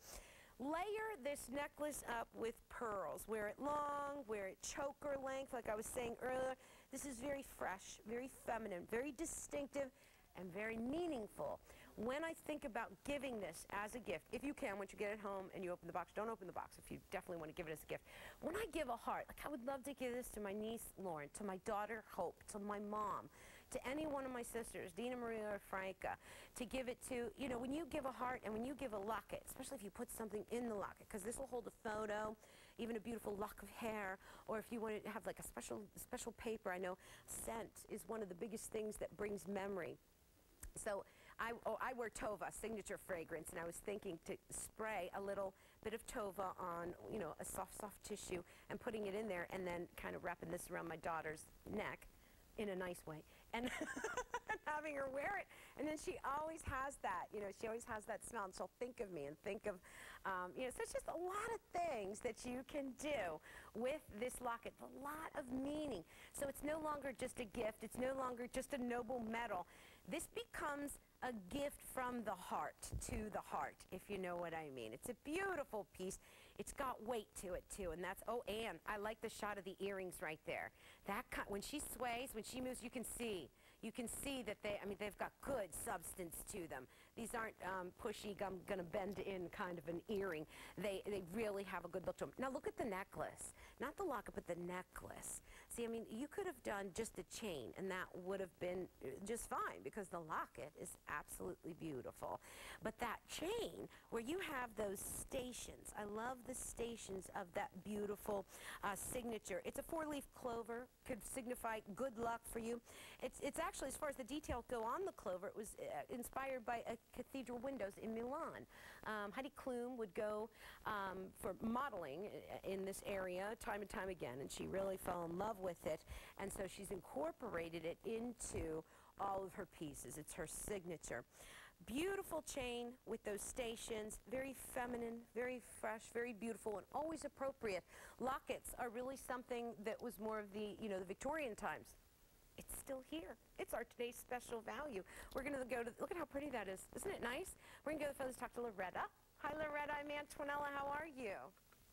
Layer this necklace up with pearls. Wear it long, wear it choker length, like I was saying earlier. This is very fresh, very feminine, very distinctive, and very meaningful. When I think about giving this as a gift, if you can, once you get it home and you open the box, don't open the box if you definitely want to give it as a gift. When I give a heart, like I would love to give this to my niece Lauren, to my daughter Hope, to my mom, to any one of my sisters, Dina Maria or Franca, to give it to, you know, when you give a heart and when you give a locket, especially if you put something in the locket, because this will hold a photo, even a beautiful lock of hair, or if you want to have like a special, special paper. I know scent is one of the biggest things that brings memory. So I, oh, I wear Tova, signature fragrance, and I was thinking to spray a little bit of Tova on, you know, a soft, soft tissue and putting it in there and then kind of wrapping this around my daughter's neck in a nice way and having her wear it. And then she always has that, you know, she always has that smell and she'll think of me and think of, um, you know, so it's just a lot of things that you can do with this locket, a lot of meaning. So it's no longer just a gift, it's no longer just a noble metal. This becomes a gift from the heart to the heart, if you know what I mean. It's a beautiful piece. It's got weight to it too, and that's, oh, and I like the shot of the earrings right there. That, when she sways, when she moves, you can see you can see that they, I mean, they've got good substance to them. These aren't um, pushy, I'm going to bend in kind of an earring. They, they really have a good look to them. Now look at the necklace. Not the locket, but the necklace. See, I mean, you could have done just a chain, and that would have been uh, just fine because the locket is absolutely beautiful. But that chain, where you have those stations, I love the stations of that beautiful uh, signature. It's a four-leaf clover, could signify good luck for you. It's, it's actually, as far as the details go on the clover, it was uh, inspired by a cathedral windows in Milan. Um, Heidi Klum would go um, for modeling in this area time and time again, and she really fell in love with it. And so she's incorporated it into all of her pieces. It's her signature. Beautiful chain with those stations, very feminine, very fresh, very beautiful, and always appropriate. Lockets are really something that was more of the, you know, the Victorian times it's still here. It's our today's special value. We're going to go to, look at how pretty that is. Isn't it nice? We're going to go to the photos talk to Loretta. Hi, Loretta. I'm Antonella. How are you?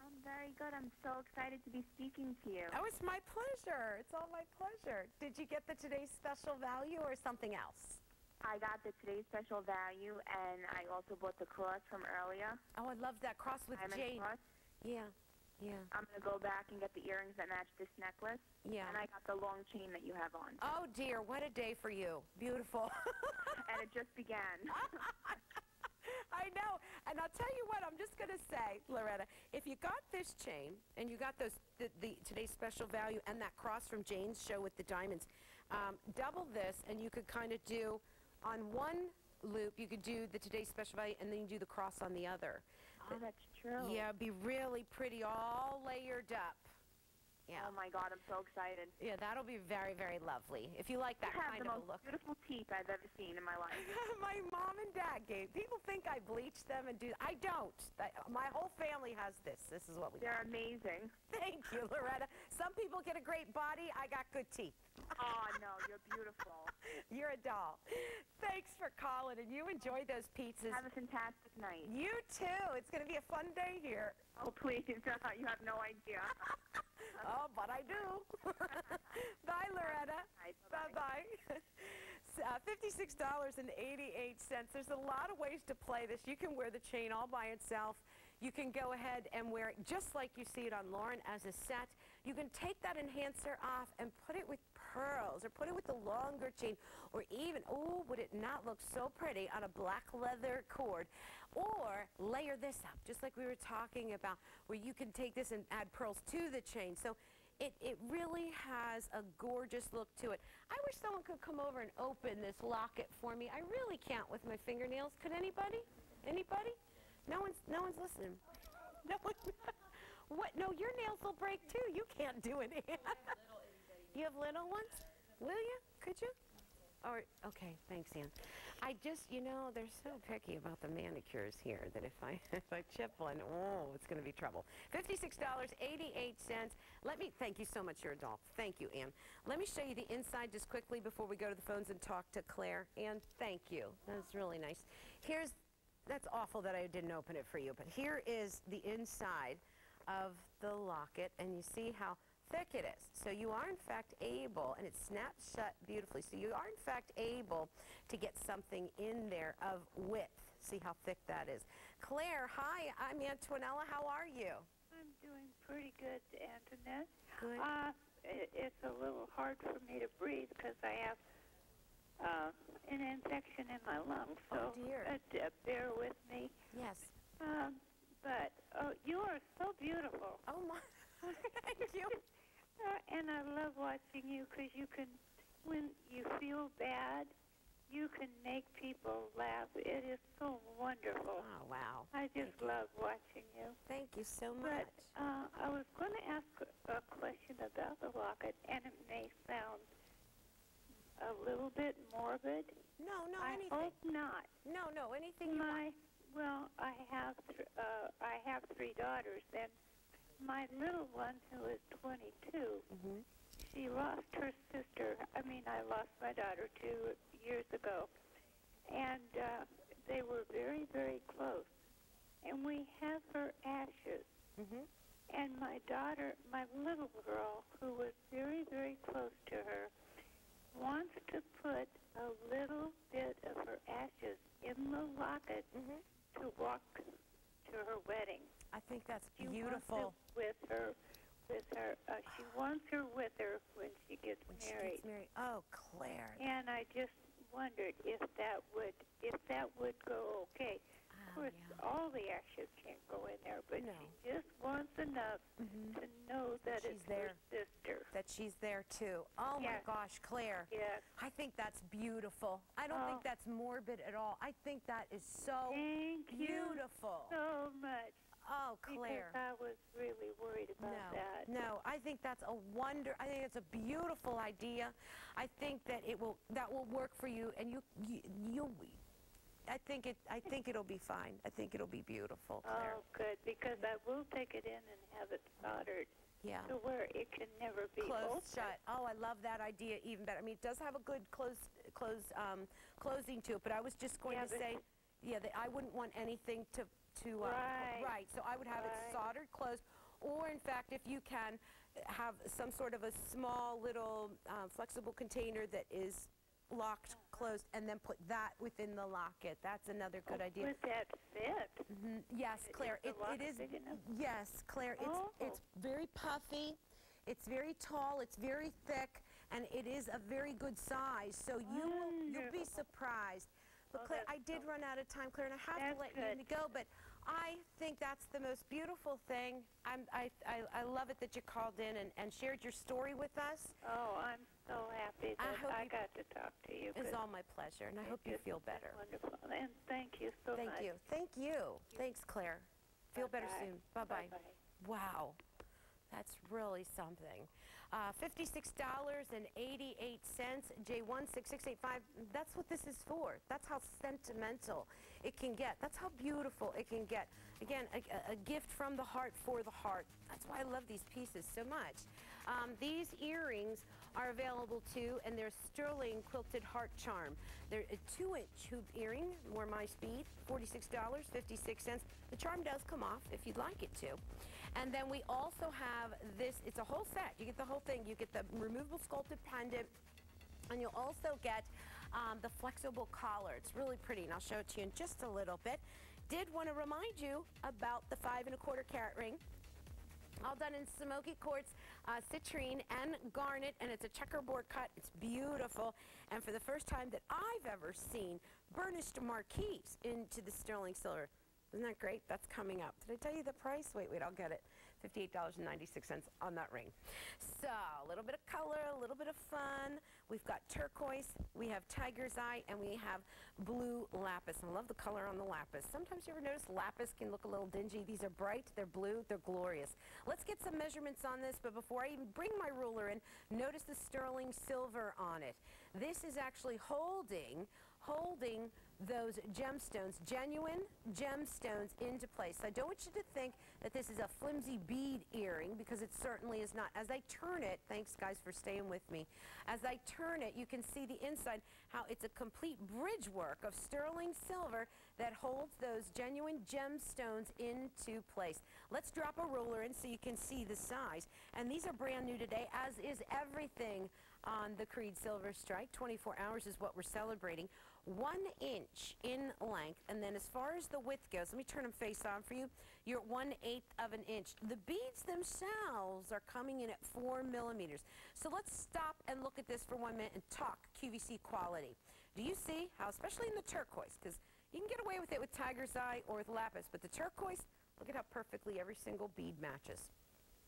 I'm very good. I'm so excited to be speaking to you. Oh, it's my pleasure. It's all my pleasure. Did you get the today's special value or something else? I got the today's special value, and I also bought the cross from earlier. Oh, I love that cross with Diamond Jane. Yeah. Yeah. I'm going to go back and get the earrings that match this necklace. Yeah. And I got the long chain that you have on. Oh, dear. What a day for you. Beautiful. and it just began. I know. And I'll tell you what, I'm just going to say, Loretta, if you got this chain and you got those the, the today's special value and that cross from Jane's show with the diamonds, um, double this and you could kind of do on one loop, you could do the today's special value and then you do the cross on the other. Oh, that's true. Yeah, be really pretty, all layered up. Yeah. Oh my God, I'm so excited. Yeah, that'll be very, very lovely. If you like that you have kind the of look. beautiful teeth I've ever seen in my life. my mom and dad gave. People think I bleach them and do. I don't. I, my whole family has this. This is what we. They're got. amazing. Thank you, Loretta. Some people get a great body. I got good teeth. Oh no, you're beautiful. You're a doll. Thanks for calling, and you enjoy those pizzas. Have a fantastic night. You too. It's going to be a fun day here. Oh please, you have no idea. Oh, but I do. Bye, Loretta. Bye bye. Uh, $56.88. There's a lot of ways to play this. You can wear the chain all by itself. You can go ahead and wear it just like you see it on Lauren as a set. You can take that enhancer off and put it with pearls or put it with the longer chain or even, oh, would it not look so pretty on a black leather cord? Or layer this up, just like we were talking about, where you can take this and add pearls to the chain. So it, it really has a gorgeous look to it. I wish someone could come over and open this locket for me. I really can't with my fingernails. Could anybody? Anybody? No one's, no one's listening. No one. What? No, your nails will break too. You can't do it, Ann. you have little ones? Will you? Could you? Or okay, thanks, Ann. I just, you know, they're so picky about the manicures here that if I if I chip one, oh, it's going to be trouble. Fifty-six dollars eighty-eight cents. Let me thank you so much, you're a doll. Thank you, Ann. Let me show you the inside just quickly before we go to the phones and talk to Claire. Ann, thank you. That's really nice. Here's that's awful that I didn't open it for you, but here is the inside of the locket, and you see how thick it is. So you are, in fact, able, and it snaps shut beautifully, so you are, in fact, able to get something in there of width. See how thick that is. Claire, hi, I'm Antonella. How are you? I'm doing pretty good, Antoinette. Good. Uh, it, it's a little hard for me to breathe because I have uh, an infection in my lungs. Oh, So dear. Uh, d- uh, bear with me. yes. Um, but oh, you are so beautiful, Oh, my. Thank you. Uh, and I love watching you because you can, when you feel bad, you can make people laugh. It is so wonderful. Oh, wow. I just love watching you. Thank you so But much. uh, I was going to ask a question about the locket, and it may sound a little bit morbid. No, no, anything I anything. hope not. No, no, anything you. My well, I have th- uh, I have three daughters, and my little one, who is 22, Mhm. she lost her sister. I mean, I lost my daughter two years ago, and uh, they were very, very close. And we have her ashes. Mhm. And my daughter, my little girl, who was very, very close to her, wants to put a little bit of her ashes in the locket Mhm. to walk to her wedding. I think that's She beautiful. with her, with her. Uh, she wants her with her when she gets when she married. gets married. Oh, Claire. And I just wondered if that would, if that would go okay. Of Oh, course, yeah. all the ashes can't go in there, but No. she just wants enough Mhm. to know that She's it's there. her sister. That she's there too. Oh my gosh, Claire. Yes. I think that's beautiful. I don't Oh. think that's morbid at all. I think that is so Thank you beautiful. so much. Oh, Claire. Because I was really worried about No, that. no. I think that's a wonder. I think it's a beautiful idea. I think that it will that will work for you, and you you. you I think it. I think it'll be fine. I think it'll be beautiful, Claire. Oh, good, because I will take it in and have it soldered yeah. to where it can never be Closed opened. shut. Oh, I love that idea even better. I mean, it does have a good close, close, um, closing to it. But I was just going Yeah, to say, yeah, that I wouldn't want anything to, to, uh, Right. right. So I would have it soldered closed, or in fact, if you can, have some sort of a small little uh, flexible container that is locked closed, and then put that within the locket. That's another good idea. Would that fit? Mhm. Yes, Claire. It, it is. Yes, Claire. It's Oh. it's very puffy. It's very tall. It's very thick, and it is a very good size. So you will you'll be surprised. But Oh, Claire, I did so- run out of time, Claire, and I have to let good. you go. But I think that's the most beautiful thing. I'm, I, I I love it that you called in and, and shared your story with us. Oh, I'm so happy I that hope I, got to talk to you. It's all my pleasure, and I hope you feel better. Wonderful, and thank you so much. Thank much. you. Thank you. Thanks, Claire. Feel better soon. Bye bye. Bye-bye. Wow, that's really something. Uh, $56.88, J16685. That's what this is for. That's how sentimental it can get. That's how beautiful it can get. Again, a, a- gift from the heart for the heart. That's why I love these pieces so much. Um, these earrings are available too, and they're sterling quilted heart charm. They're a two-inch hoop earring, more my speed, $46.56. The charm does come off if you'd like it to. And then we also have this, it's a whole set. You get the whole thing. You get the removable sculpted pendant, and you'll also get um, the flexible collar. It's really pretty, and I'll show it to you in just a little bit. Did want to remind you about the five and a quarter carat ring. All done in smoky quartz, uh, citrine, and garnet, and it's a checkerboard cut. It's beautiful. And for the first time that I've ever seen, burnished marquise into the sterling silver. Isn't that great? That's coming up. Did I tell you the price? Wait, wait, I'll get it. $58.96 on that ring. So, a little bit of color, a little bit of fun. We've got turquoise, we have tiger's eye, and we have blue lapis. I love the color on the lapis. Sometimes you ever notice lapis can look a little dingy. These are bright, they're blue, they're glorious. Let's get some measurements on this, but before I even bring my ruler in, notice the sterling silver on it. This is actually holding, holding those gemstones, genuine gemstones into place. I don't want you to think that this is a flimsy bead earring because it certainly is not. As I turn it, thanks guys for staying with me, as I turn it you can see the inside how it's a complete bridge work of sterling silver that holds those genuine gemstones into place. Let's drop a ruler in so you can see the size. And these are brand new today as is everything on the Creede Silver Strike. 24 hours is what we're celebrating one inch in length, and then as far as the width goes, let me turn them face on for you. You're at one eighth of an inch. The beads themselves are coming in at four millimeters. So let's stop and look at this for one minute and talk QVC quality. Do you see how, especially in the turquoise, because you can get away with it with tiger's eye or with lapis, but the turquoise, look at how perfectly every single bead matches.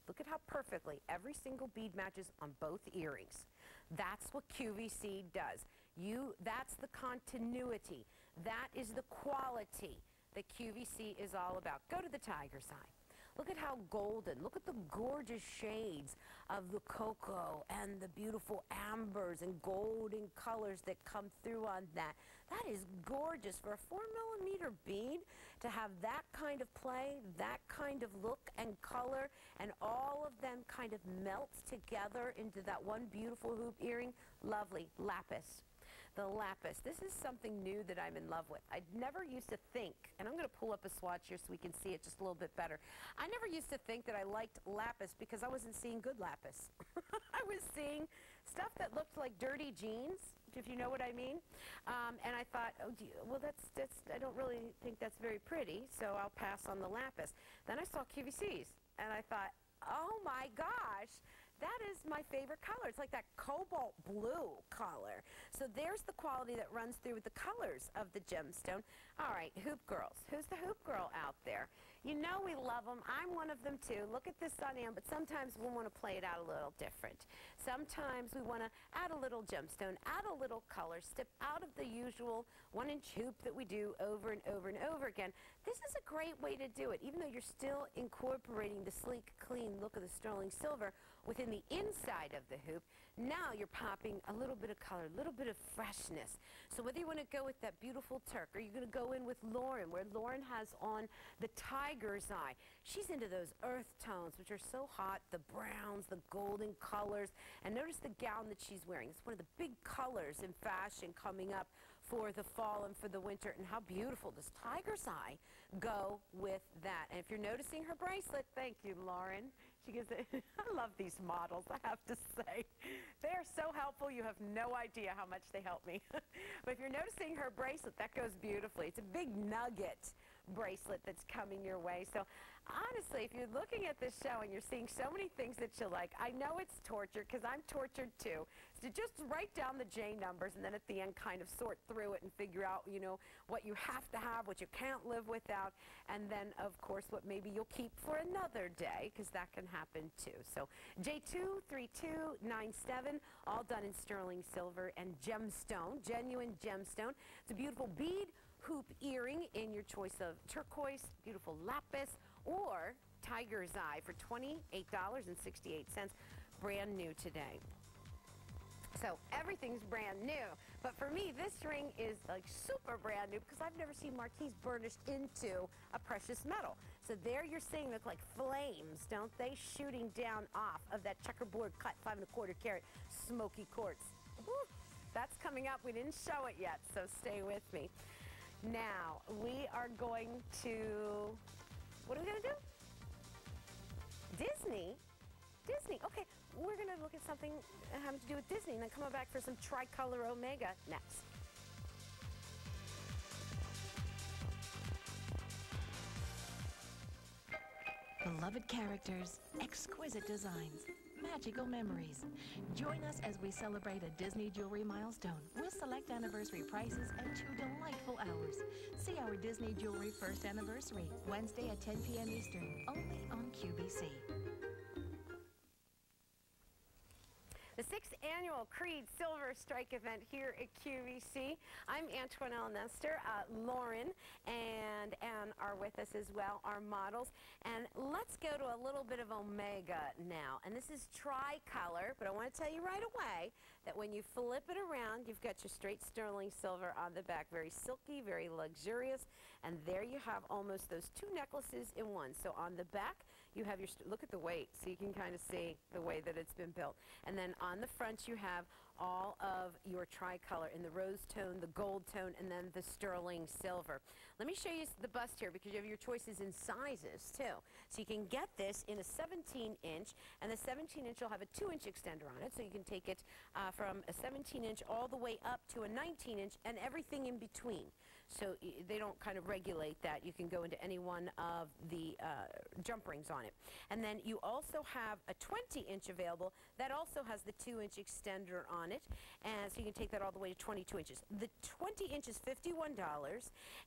Look at how perfectly every single bead matches on both earrings. That's what QVC does. You, that's the continuity. That is the quality that QVC is all about. Go to the tiger's eye. Look at how golden. Look at the gorgeous shades of the cocoa and the beautiful ambers and golden colors that come through on that. That is gorgeous for a four millimeter bead to have that kind of play, that kind of look and color, and all of them kind of melt together into that one beautiful hoop earring. Lovely. Lapis the lapis. This is something new that I'm in love with. I never used to think, and I'm going to pull up a swatch here so we can see it just a little bit better. I never used to think that I liked lapis because I wasn't seeing good lapis. I was seeing stuff that looked like dirty jeans, if you know what I mean. Um, and I thought, oh, you, well, that's, that's, I don't really think that's very pretty, so I'll pass on the lapis. Then I saw QVCs, and I thought, oh my gosh, that is my favorite color. It's like that cobalt blue color. So there's the quality that runs through with the colors of the gemstone. All right, hoop girls. Who's the hoop girl out there? You know we love them. I'm one of them too. Look at this on Am, but sometimes we want to play it out a little different. Sometimes we want to add a little gemstone, add a little color, step out of the usual one-inch hoop that we do over and over and over again. This is a great way to do it, even though you're still incorporating the sleek, clean look of the sterling silver within the inside of the hoop. Now you're popping a little bit of color, a little bit of freshness. So whether you want to go with that beautiful Turk or you're going to go in with Lauren, where Lauren has on the tiger's eye. She's into those earth tones, which are so hot, the browns, the golden colors. And notice the gown that she's wearing. It's one of the big colors in fashion coming up for the fall and for the winter. And how beautiful does tiger's eye go with that? And if you're noticing her bracelet, thank you, Lauren. She gives it. I love these models, I have to say. They are so helpful, you have no idea how much they help me. but if you're noticing her bracelet, that goes beautifully. It's a big nugget bracelet that's coming your way. So honestly, if you're looking at this show and you're seeing so many things that you like, I know it's torture because I'm tortured too. So just write down the J numbers and then at the end kind of sort through it and figure out, you know, what you have to have, what you can't live without, and then of course what maybe you'll keep for another day because that can happen too. So J23297, all done in sterling silver and gemstone, genuine gemstone. It's a beautiful bead hoop earring in your choice of turquoise, beautiful lapis, or tiger's eye for $28.68. Brand new today. So everything's brand new. But for me, this ring is like super brand new because I've never seen marquise burnished into a precious metal. So there you're seeing look like flames, don't they? Shooting down off of that checkerboard cut five and a quarter carat smoky quartz. Woo, that's coming up. We didn't show it yet, so stay with me. Now, we are going to, what are we going to do? Disney? Disney. Okay, we're going to look at something having to do with Disney and then come back for some tricolor Omega next. Beloved characters, exquisite designs, magical memories. Join us as we celebrate a Disney jewelry milestone with select anniversary prices and two delightful hours. See our Disney Jewelry First Anniversary, Wednesday at 10 p.m. Eastern, only on QVC. The sixth annual Creede Silver Strike event here at QVC. I'm Antonella Nester. Uh, Lauren and Anne are with us as well, our models. And let's go to a little bit of Omega now. And this is tricolor, but I want to tell you right away that when you flip it around, you've got your straight sterling silver on the back. Very silky, very luxurious. And there you have almost those two necklaces in one. So on the back, you have your, look at the weight, so you can kind of see the way that it's been built. And then on the front, you have all of your tricolor in the rose tone, the gold tone, and then the sterling silver. Let me show you the bust here because you have your choices in sizes too. So you can get this in a 17 inch, and the 17 inch will have a 2 inch extender on it, so you can take it uh, from a 17 inch all the way up to a 19 inch and everything in between. So they don't kind of regulate that. You can go into any one of the uh, jump rings on it. And then you also have a 20 inch available that also has the 2 inch extender on it. And so you can take that all the way to 22 inches. The 20 inch is $51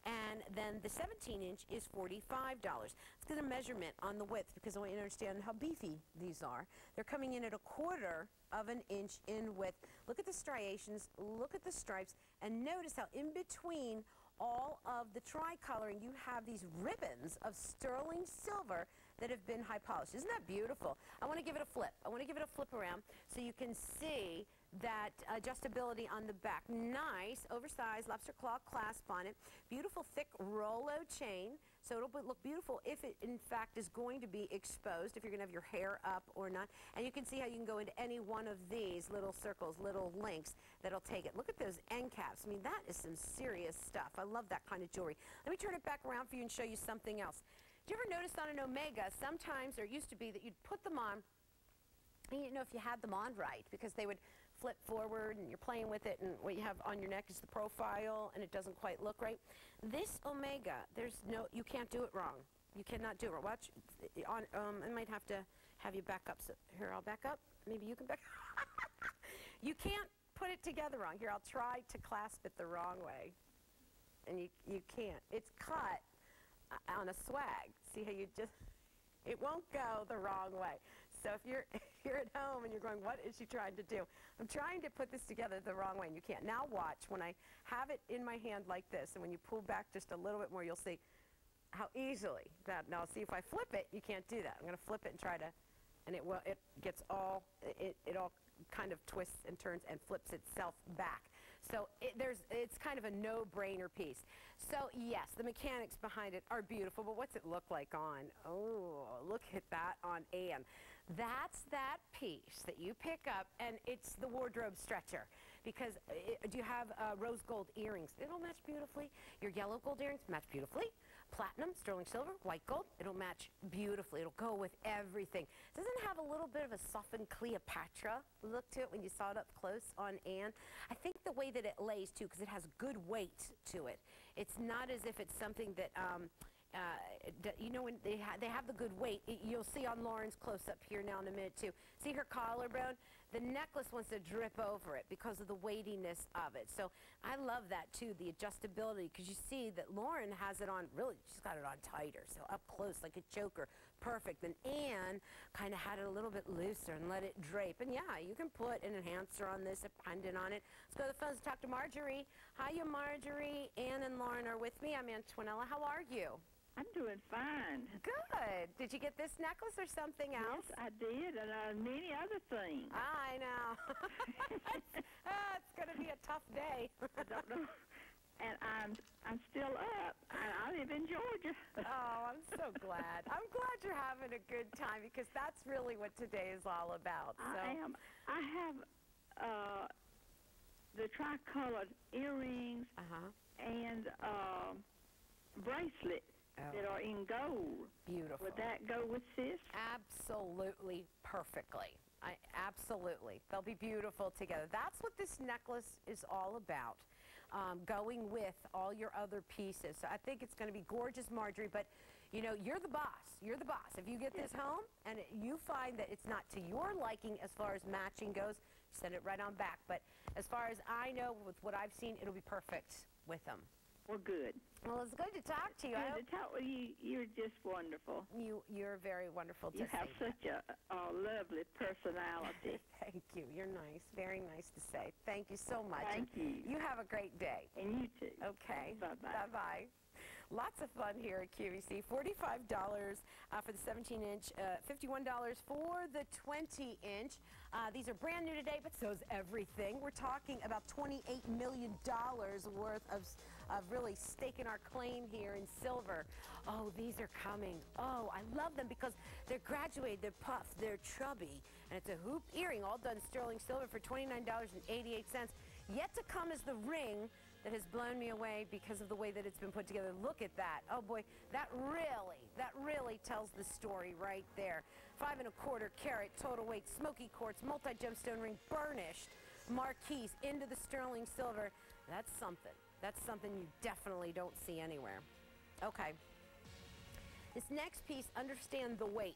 and then the 17 inch is $45. Let's get a measurement on the width because I want you to understand how beefy these are. They're coming in at a quarter of an inch in width. Look at the striations, look at the stripes, and notice how in between all of the tricoloring, you have these ribbons of sterling silver that have been high polished. Isn't that beautiful? I want to give it a flip. I want to give it a flip around so you can see that adjustability on the back. Nice, oversized lobster claw clasp on it. Beautiful thick Rolo chain. So it'll look beautiful if it, in fact, is going to be exposed, if you're going to have your hair up or not. And you can see how you can go into any one of these little circles, little links that'll take it. Look at those end caps. I mean, that is some serious stuff. I love that kind of jewelry. Let me turn it back around for you and show you something else. Did you ever notice on an Omega, sometimes there used to be that you'd put them on, and you didn't know if you had them on right because they would flip forward and you're playing with it and what you have on your neck is the profile and it doesn't quite look right. This Omega, there's no, you can't do it wrong. You cannot do it wrong. Watch, on, um, I might have to have you back up. So, here, I'll back up. Maybe you can back You can't put it together wrong. Here, I'll try to clasp it the wrong way. And you, you can't. It's cut uh, on a swag. See how you just, it won't go the wrong way. So if you're, you're at home and you're going, what is she trying to do? I'm trying to put this together the wrong way, and you can't. Now watch, when I have it in my hand like this, and when you pull back just a little bit more, you'll see how easily that, now see if I flip it, you can't do that. I'm going to flip it and try to, and it, will, it gets all, it, it all kind of twists and turns and flips itself back. So it, there's, it's kind of a no-brainer piece. So yes, the mechanics behind it are beautiful, but what's it look like on? Oh, look at that on Anne. That's that piece that you pick up, and it's the wardrobe stretcher. Because it, do you have uh, rose gold earrings? It'll match beautifully. Your yellow gold earrings match beautifully. Platinum, sterling silver, white gold, it'll match beautifully. It'll go with everything. Doesn't have a little bit of a softened Cleopatra look to it when you saw it up close on Anne? I think the way that it lays, too, because it has good weight to it. It's not as if it's something that... Um, uh, you know, when they, ha they have the good weight, it, you'll see on Lauren's close-up here now in a minute, too. See her collarbone? The necklace wants to drip over it because of the weightiness of it. So I love that, too, the adjustability, because you see that Lauren has it on, really, she's got it on tighter, so up close, like a choker, perfect. And Anne kind of had it a little bit looser and let it drape. And yeah, you can put an enhancer on this, a pendant on it. Let's go to the phones talk to Marjorie. Hiya, Marjorie. Anne and Lauren are with me. I'm Antonella. How are you? I'm doing fine. Good. Did you get this necklace or something else? Yes, I did, and uh, many other things. I know. it's, oh, it's going to be a tough day. I don't know. And I'm I'm still up. I, I live in Georgia. oh, I'm so glad. I'm glad you're having a good time because that's really what today is all about. So. I am. I have uh, the tricolored earrings uh-huh. and uh, bracelet Oh. that are in gold. Beautiful. Would that go with this? Absolutely perfectly. I, absolutely. They'll be beautiful together. That's what this necklace is all about. Um, going with all your other pieces. So I think it's going to be gorgeous, Marjorie, but You know, you're the boss. You're the boss. If you get this home and it, you find that it's not to your liking as far as matching goes, send it right on back. But as far as I know, with what I've seen, it'll be perfect with them. Well, good. Well, it's good to talk to you. Good to talk with you. You're just wonderful. You, you're very wonderful to You have such a, a lovely personality. Thank you. You're nice. Very nice to say. Thank you so much. Thank you. You have a great day. And you too. Okay. Bye-bye. Bye-bye. Lots of fun here at QVC. $45 uh, for the 17-inch, uh, $51 for the 20-inch. Uh, these are brand new today, but so is everything. We're talking about $28 million worth of, of really staking our claim here in silver. Oh, these are coming. Oh, I love them because they're graduated, they're puffed, they're chubby, and it's a hoop earring, all done sterling silver for $29.88. Yet to come is the ring that has blown me away because of the way that it's been put together. Look at that. Oh boy, that really, that really tells the story right there. Five and a quarter carat total weight, smoky quartz, multi-gemstone ring, burnished, marquise into the sterling silver. That's something. That's something you definitely don't see anywhere. Okay. This next piece, understand the weight.